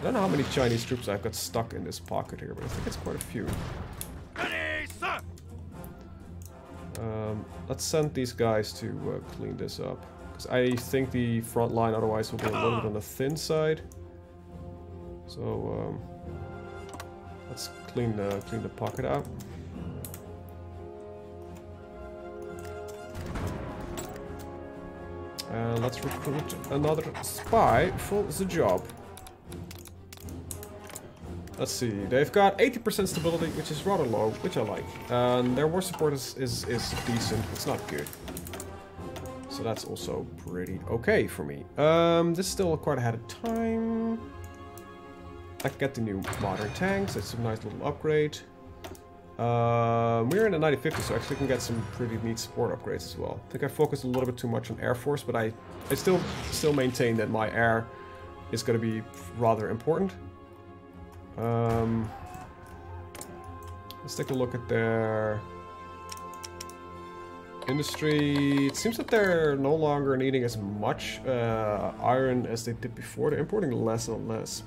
I don't know how many Chinese troops I've got stuck in this pocket here, but I think it's quite a few. Let's send these guys to uh, clean this up. Because I think the front line otherwise will be a little bit on the thin side. So, um, let's clean the, clean the pocket out. And let's recruit another spy for the job. Let's see, they've got 80% stability, which is rather low, which I like. And their war support is, is, is decent, it's not good. So that's also pretty okay for me. Um, this is still quite ahead of time. I can get the new modern tanks, that's a nice little upgrade. Um, we're in the 9050, so I actually can get some pretty neat support upgrades as well. I think I focused a little bit too much on Air Force, but I, I still still maintain that my air is going to be rather important. Um, let's take a look at their industry. It seems that they're no longer needing as much uh, iron as they did before. They're importing less and less.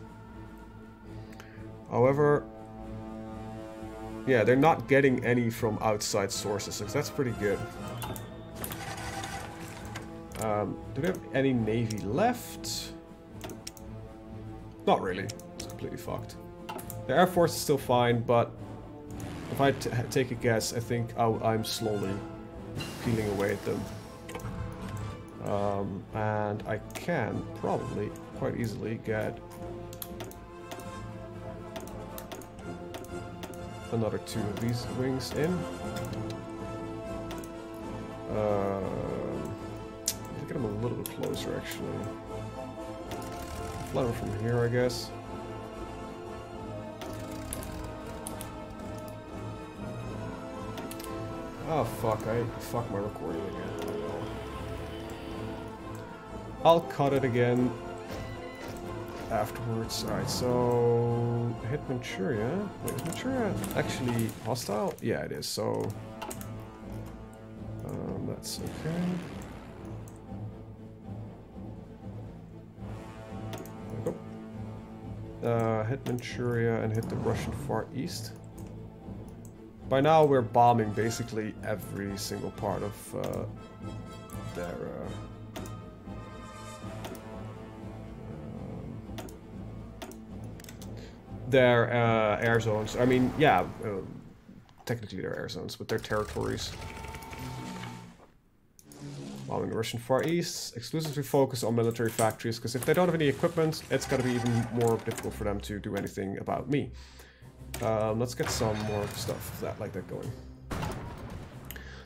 However, yeah, they're not getting any from outside sources, so that's pretty good. Um, do they have any navy left? Not really. It's completely fucked. The Air Force is still fine, but if I take a guess, I think i am slowly peeling away at them. Um, and I can probably quite easily get another two of these wings in. Um, get them a little bit closer, actually. Fly from here, I guess. Oh fuck, I fuck my recording again. I'll cut it again afterwards. Alright, so hit Manchuria. Wait, is Manchuria actually hostile? Yeah, it is, so um, that's okay. There we go. Uh, hit Manchuria and hit the Russian Far East. By now we're bombing basically every single part of uh, their... Uh, um, their uh, air zones. I mean, yeah, uh, technically they're air zones, but they're territories. Bombing the Russian Far East, exclusively focus on military factories, because if they don't have any equipment, it's going to be even more difficult for them to do anything about me. Um, let's get some more stuff that like that going.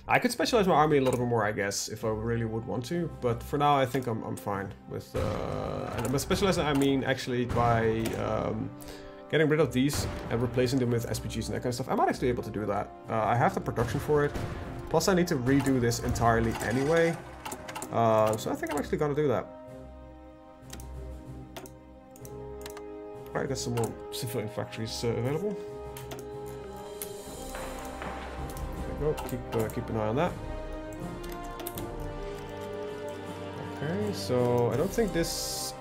I could specialize my army a little bit more, I guess, if I really would want to. But for now, I think I'm, I'm fine with... Uh, and by specializing, I mean actually by um, getting rid of these and replacing them with SPGs and that kind of stuff. I might actually be able to do that. Uh, I have the production for it. Plus, I need to redo this entirely anyway. Uh, so I think I'm actually going to do that. Alright, got some more civilian factories uh, available. There we go, keep, uh, keep an eye on that. Okay, so I don't think this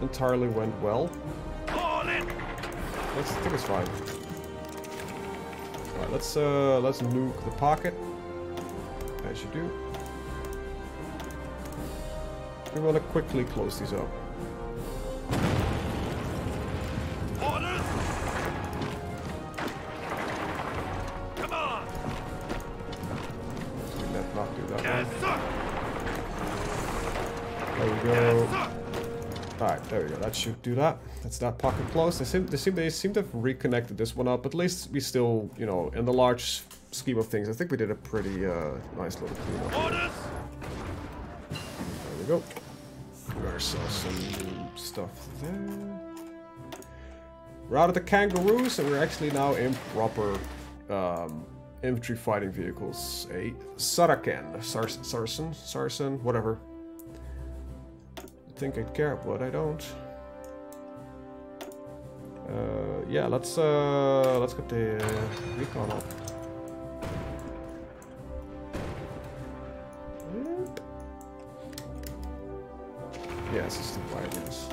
entirely went well. That's, I think it's fine. Alright, let's uh let's nuke the pocket. As you do. We want to quickly close these up. That should do that. That's that pocket closed. They seem, they seem they seem to have reconnected this one up. At least we still, you know, in the large scheme of things, I think we did a pretty uh, nice little cleanup. Orders. There we go. We Got ourselves some new stuff there. We're out of the kangaroos, and we're actually now in proper um, infantry fighting vehicles. A Saraken, Sars Sarsen, Sarsen, whatever. I think I'd care, but I don't. Uh, yeah, let's uh, let's get the recon up. It's the violence.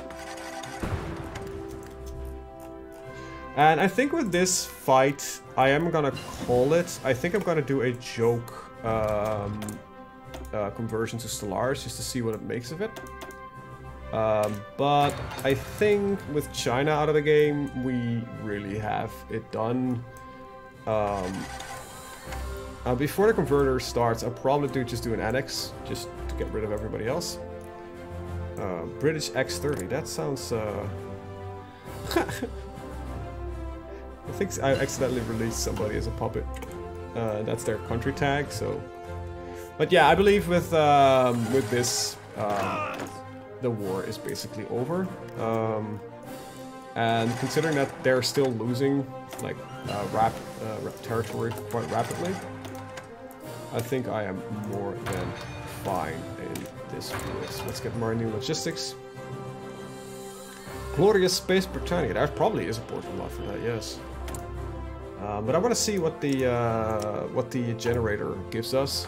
And I think with this fight, I am gonna call it. I think I'm gonna do a joke um, uh, conversion to Stellaris just to see what it makes of it. Um, but I think with China out of the game, we really have it done. Um, uh, before the converter starts, I'll probably do just do an annex, just to get rid of everybody else. Uh, British X30, that sounds... Uh... I think I accidentally released somebody as a puppet. Uh, that's their country tag, so... But yeah, I believe with um, with this, um, the war is basically over. Um, and considering that they're still losing, like, uh, rap, uh, territory quite rapidly, I think I am more than fine in this. Let's get more new logistics. Glorious Space Britannia. That probably is a port lot for that, yes. Um, but I want to see what the uh, what the generator gives us.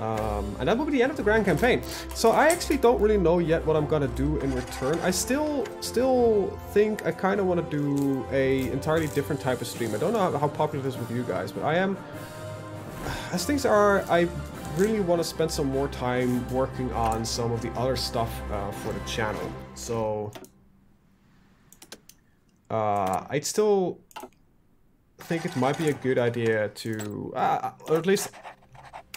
Um, and that will be the end of the grand campaign. So I actually don't really know yet what I'm gonna do in return. I still still think I kind of want to do a entirely different type of stream. I don't know how, popular it is with you guys, but I am as things are, I really want to spend some more time working on some of the other stuff uh, for the channel. So, uh, I'd still think it might be a good idea to, uh, or at least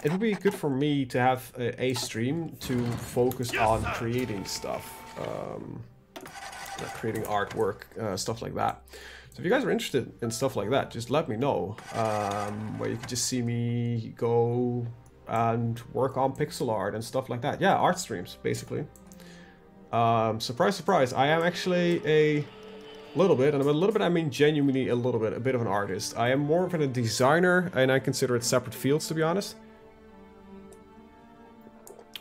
it would be good for me to have a, a stream to focus on creating stuff, um, like creating artwork, uh, stuff like that. So if you guys are interested in stuff like that, just let me know. Um, where you can just see me go and work on pixel art and stuff like that. Yeah, art streams, basically. Um, surprise, surprise, I am actually a little bit, and a little bit I mean genuinely a little bit, a bit of an artist. I am more of a designer, and I consider it separate fields, to be honest.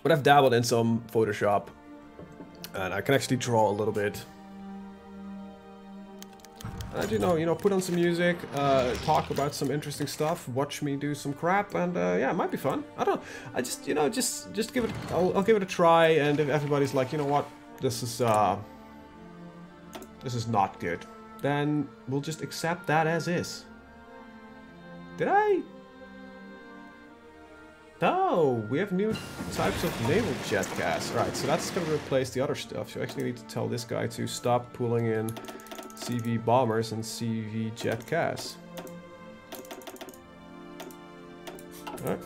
But I've dabbled in some Photoshop, and I can actually draw a little bit. And you know, you know, put on some music, uh, talk about some interesting stuff, watch me do some crap, and uh, yeah, it might be fun. I don't. I just, you know, just just give it. I'll, I'll give it a try, and if everybody's like, you know what, this is uh, this is not good, then we'll just accept that as is. Did I? No, we have new types of naval jet CAS. Right, so that's gonna replace the other stuff. So I actually need to tell this guy to stop pulling in CV bombers and CV jet CAS. Alright.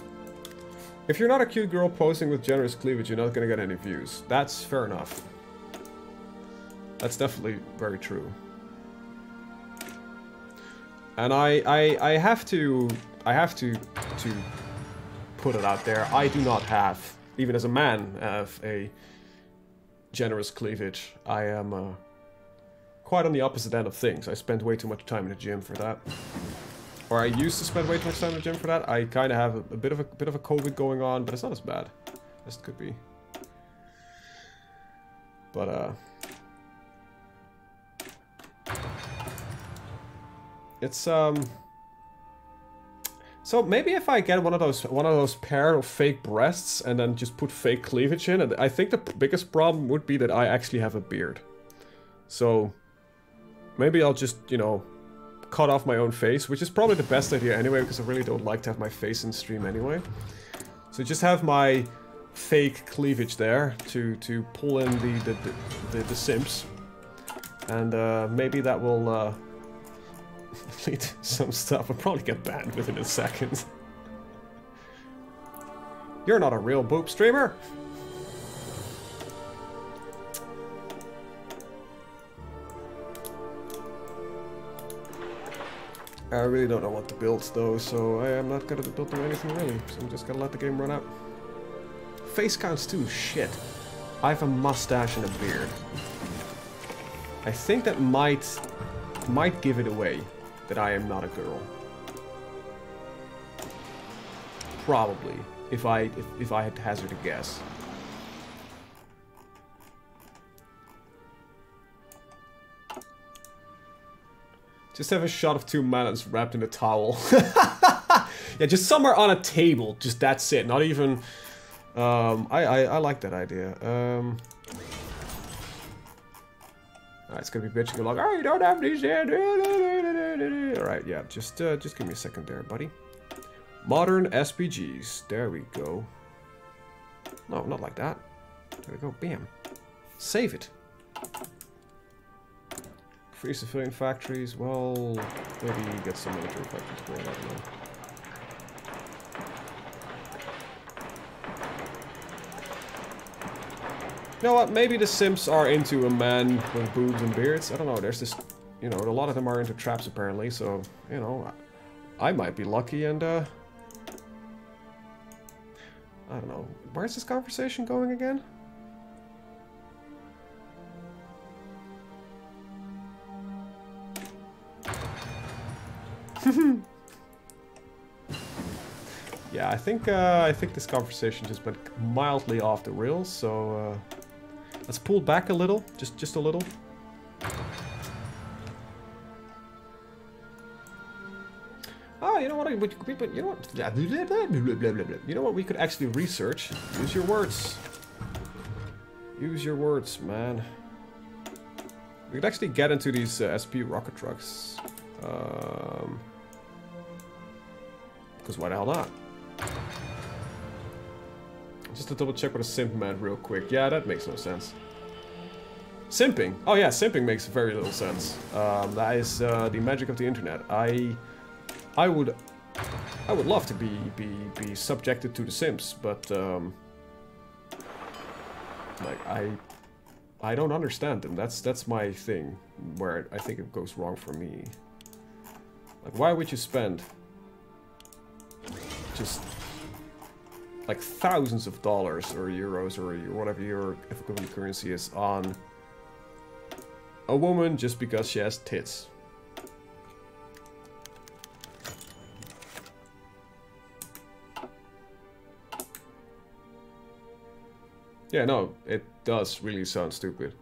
If you're not a cute girl posing with generous cleavage, you're not gonna get any views. That's fair enough. That's definitely very true. And I, I, I have to, I have to, to put it out there. I do not have, even as a man, have a generous cleavage. I am uh, quite on the opposite end of things. I spend way too much time in the gym for that. Or I used to spend way too much time in the gym for that. I kind of have a, a bit of a bit of a COVID going on, but it's not as bad as it could be. But uh, it's um. So maybe if I get one of those one of those pair of fake breasts and then just put fake cleavage in, and I think the biggest problem would be that I actually have a beard. So maybe I'll just you know cut off my own face, which is probably the best idea anyway, because I really don't like to have my face in stream anyway. So just have my fake cleavage there to to pull in the the the, the, the simps, and uh, maybe that will. Uh, to some stuff. I'll probably get banned within a second. You're not a real boob streamer. I really don't know what to build though, so I am not gonna build anything really. So I'm just gonna let the game run out. Face counts too, shit. I have a mustache and a beard. I think that might might give it away that I am not a girl. Probably, if I if, if I had to hazard a guess. Just have a shot of two melons wrapped in a towel. yeah, just somewhere on a table. Just that's it. Not even. Um, I, I I like that idea. Um. Alright, it's gonna be bitching along. Oh, you don't have these here. Alright, yeah, just uh, just give me a second there, buddy. Modern SPGs. There we go. No, not like that. There we go. Bam. Save it. Free civilian factories. Well, maybe get some military factories going. I don't know. You know what? Maybe the Sims are into a man with boobs and beards. I don't know. There's this, you know, a lot of them are into traps apparently. So, you know, I might be lucky and, uh, I don't know. Where's this conversation going again? yeah, I think uh, I think this conversation just went mildly off the rails. So. Uh, Let's pull back a little, just just a little. Ah, you know what? We, we, you know what? You know what? We could actually research. Use your words. Use your words, man. We could actually get into these uh, SP rocket trucks. Um, because why the hell not? Just to double check what a simp meant real quick. Yeah, that makes no sense. Simping. Oh yeah, simping makes very little sense. Um, that is uh, the magic of the internet. I, I would, I would love to be be be subjected to the simps, but um, like I, I don't understand them. That's that's my thing where I think it goes wrong for me. Like, why would you spend just like thousands of dollars or euros or whatever your equivalent currency is on a woman just because she has tits. Yeah, no, it does really sound stupid.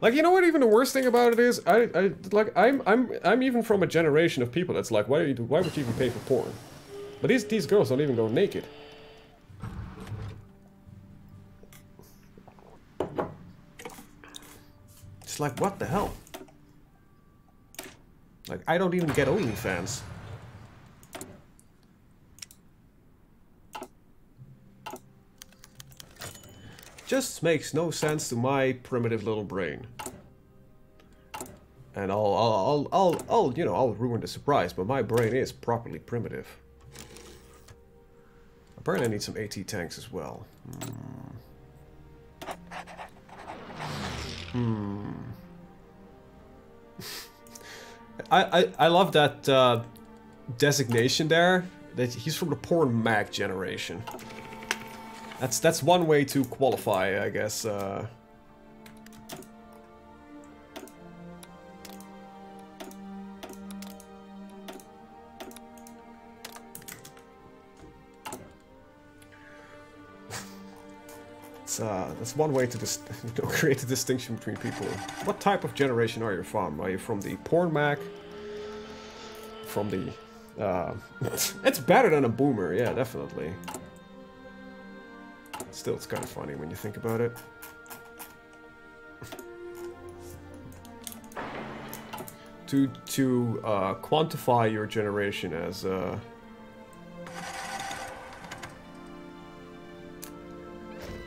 Like, you know what? Even the worst thing about it is, I, I, like, I'm, I'm, I'm even from a generation of people that's like, why, you, why would you even pay for porn? But these, these girls don't even go naked. It's like, what the hell? Like, I don't even get OnlyFans. Just makes no sense to my primitive little brain. And I'll, I'll, I'll, I'll, I'll, you know, I'll ruin the surprise, but my brain is properly primitive. Apparently I need some AT tanks as well. Hmm. Hmm. I, I, love that uh, designation there. That he's from the porn mag generation. That's that's one way to qualify, I guess. Uh, That's, uh, that's one way to you know, create a distinction between people. What type of generation are you from? Are you from the porn mac? From the Uh, it's better than a boomer, yeah, definitely. Still, it's kind of funny when you think about it. to to uh, quantify your generation as uh,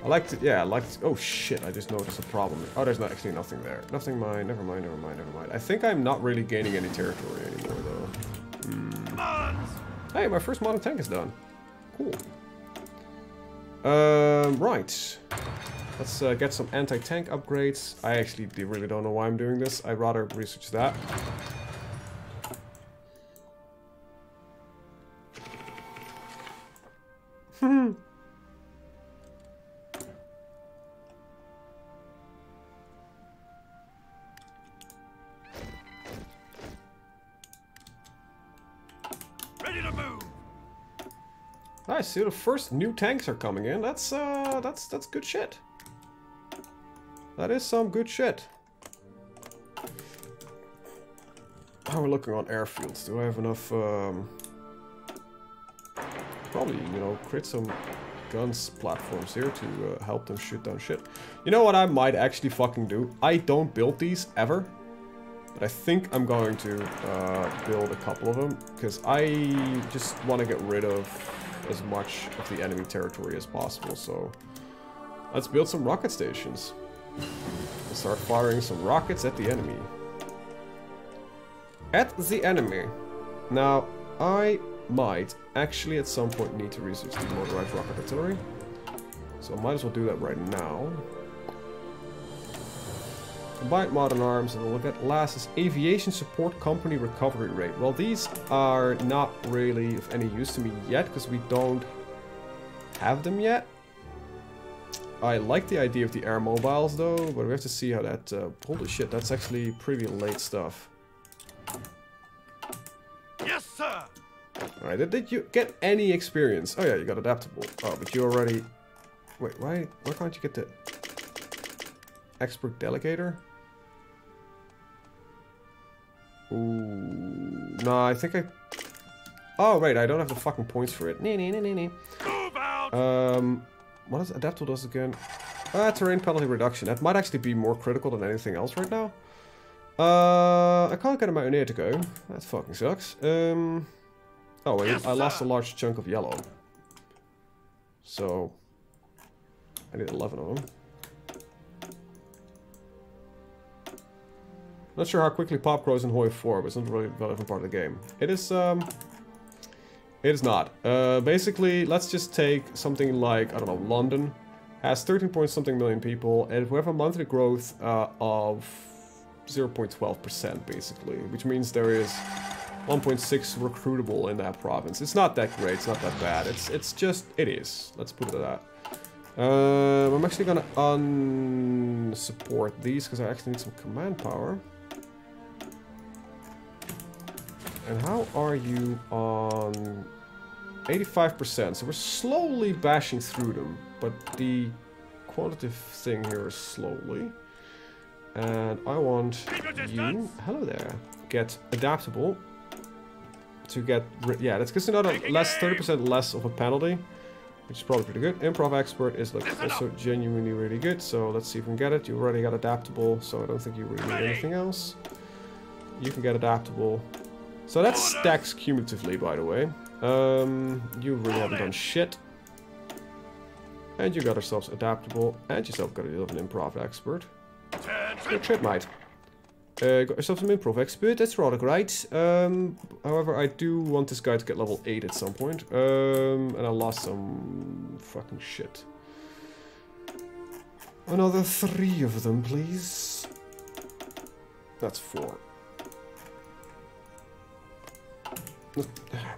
I like to, yeah, I like to, oh shit, I just noticed a problem. Oh, there's not actually nothing there. Nothing mind, never mind, never mind, never mind. I think I'm not really gaining any territory anymore, though. Hmm. Hey, my first modern tank is done. Cool. Um, right. Let's uh, get some anti-tank upgrades. I actually really don't know why I'm doing this. I'd rather research that. Hmm. I see the first new tanks are coming in. That's uh that's that's good shit. That is some good shit. How are we looking on airfields? Do I have enough um probably, you know, create some guns platforms here to uh, help them shoot down shit. You know what I might actually fucking do? I don't build these ever. But I think I'm going to uh, build a couple of them, because I just want to get rid of as much of the enemy territory as possible, so... Let's build some rocket stations. And start firing some rockets at the enemy. At the enemy. Now, I might actually at some point need to research the motorized rocket artillery. So I might as well do that right now. Combined modern arms, and we'll look at last is aviation support company recovery rate. Well, these are not really of any use to me yet, because we don't have them yet. I like the idea of the air mobiles though, but we have to see how that... Uh, holy shit, that's actually pretty late stuff. Yes, sir. Alright, did, did you get any experience? Oh yeah, you got adaptable. Oh, but you already... Wait, why, why can't you get the... Expert Delegator? Ooh... No, I think I... Oh, wait, I don't have the fucking points for it. Nee, nee, nee, nee, nee. Um, what does adaptable does again? Uh, terrain penalty reduction. That might actually be more critical than anything else right now. Uh, I can't get a mountaineer to go. That fucking sucks. Um, oh wait, Yes, I lost a large chunk of yellow. So, I need 11 of them. Not sure how quickly pop grows in Hoi 4, but it's not really relevant part of the game. It is, um... It is not. Uh, basically, let's just take something like, I don't know, London. Has 13 point something million people, and we have a monthly growth uh, of 0.12% basically, which means there is 1.6 recruitable in that province. It's not that great, it's not that bad. It's it's just, it is. Let's put it at that. Um, I'm actually gonna unsupport these because I actually need some command power. And how are you on 85%? So we're slowly bashing through them, but the quantitative thing here is slowly. And I want you, hello there, get adaptable to get, yeah, that's because not a Taking less, 30% less of a penalty, which is probably pretty good. Improv expert is like also genuinely really good, so let's see if we can get it. You already got adaptable, so I don't think you really need anything else. You can get adaptable. So that stacks cumulatively, by the way. Um, you really haven't done shit. And you got yourselves adaptable, and yourself got a little of an improv expert. Good shit, mate. Uh, got yourself some improv expert, that's rather great. Um, however, I do want this guy to get level 8 at some point. Um, and I lost some fucking shit. Another three of them, please. That's four.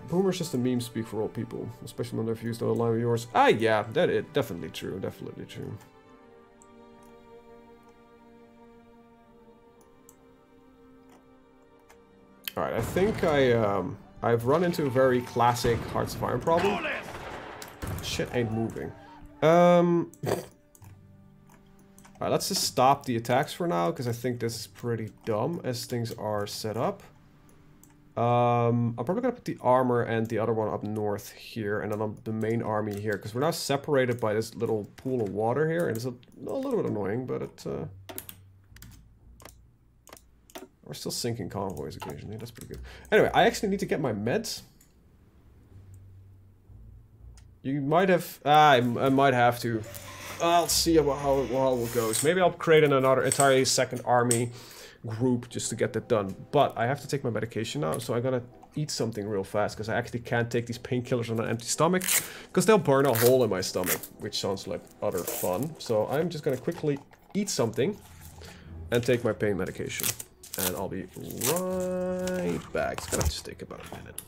Boomer's just a meme speak for old people, especially when their views don't align with yours. Ah, yeah, that is it. definitely true, definitely true. Alright, I think I, um, I've run into a very classic Hearts of Iron problem. Shit ain't moving. Um... Alright, let's just stop the attacks for now, because I think this is pretty dumb as things are set up. Um, I'm probably gonna put the armor and the other one up north here, and then on the main army here, because we're now separated by this little pool of water here, and it's a, a little bit annoying, but it's uh, we're still sinking convoys occasionally. That's pretty good. Anyway, I actually need to get my meds. You might have, ah, I, I might have to. I'll see about how, it, how it goes. Maybe I'll create another entirely second army group just to get that done. But I have to take my medication now, so I gotta eat something real fast because I actually can't take these painkillers on an empty stomach because they'll burn a hole in my stomach, which sounds like utter fun. So I'm just gonna quickly eat something and take my pain medication. And I'll be right back. It's gonna just take about a minute.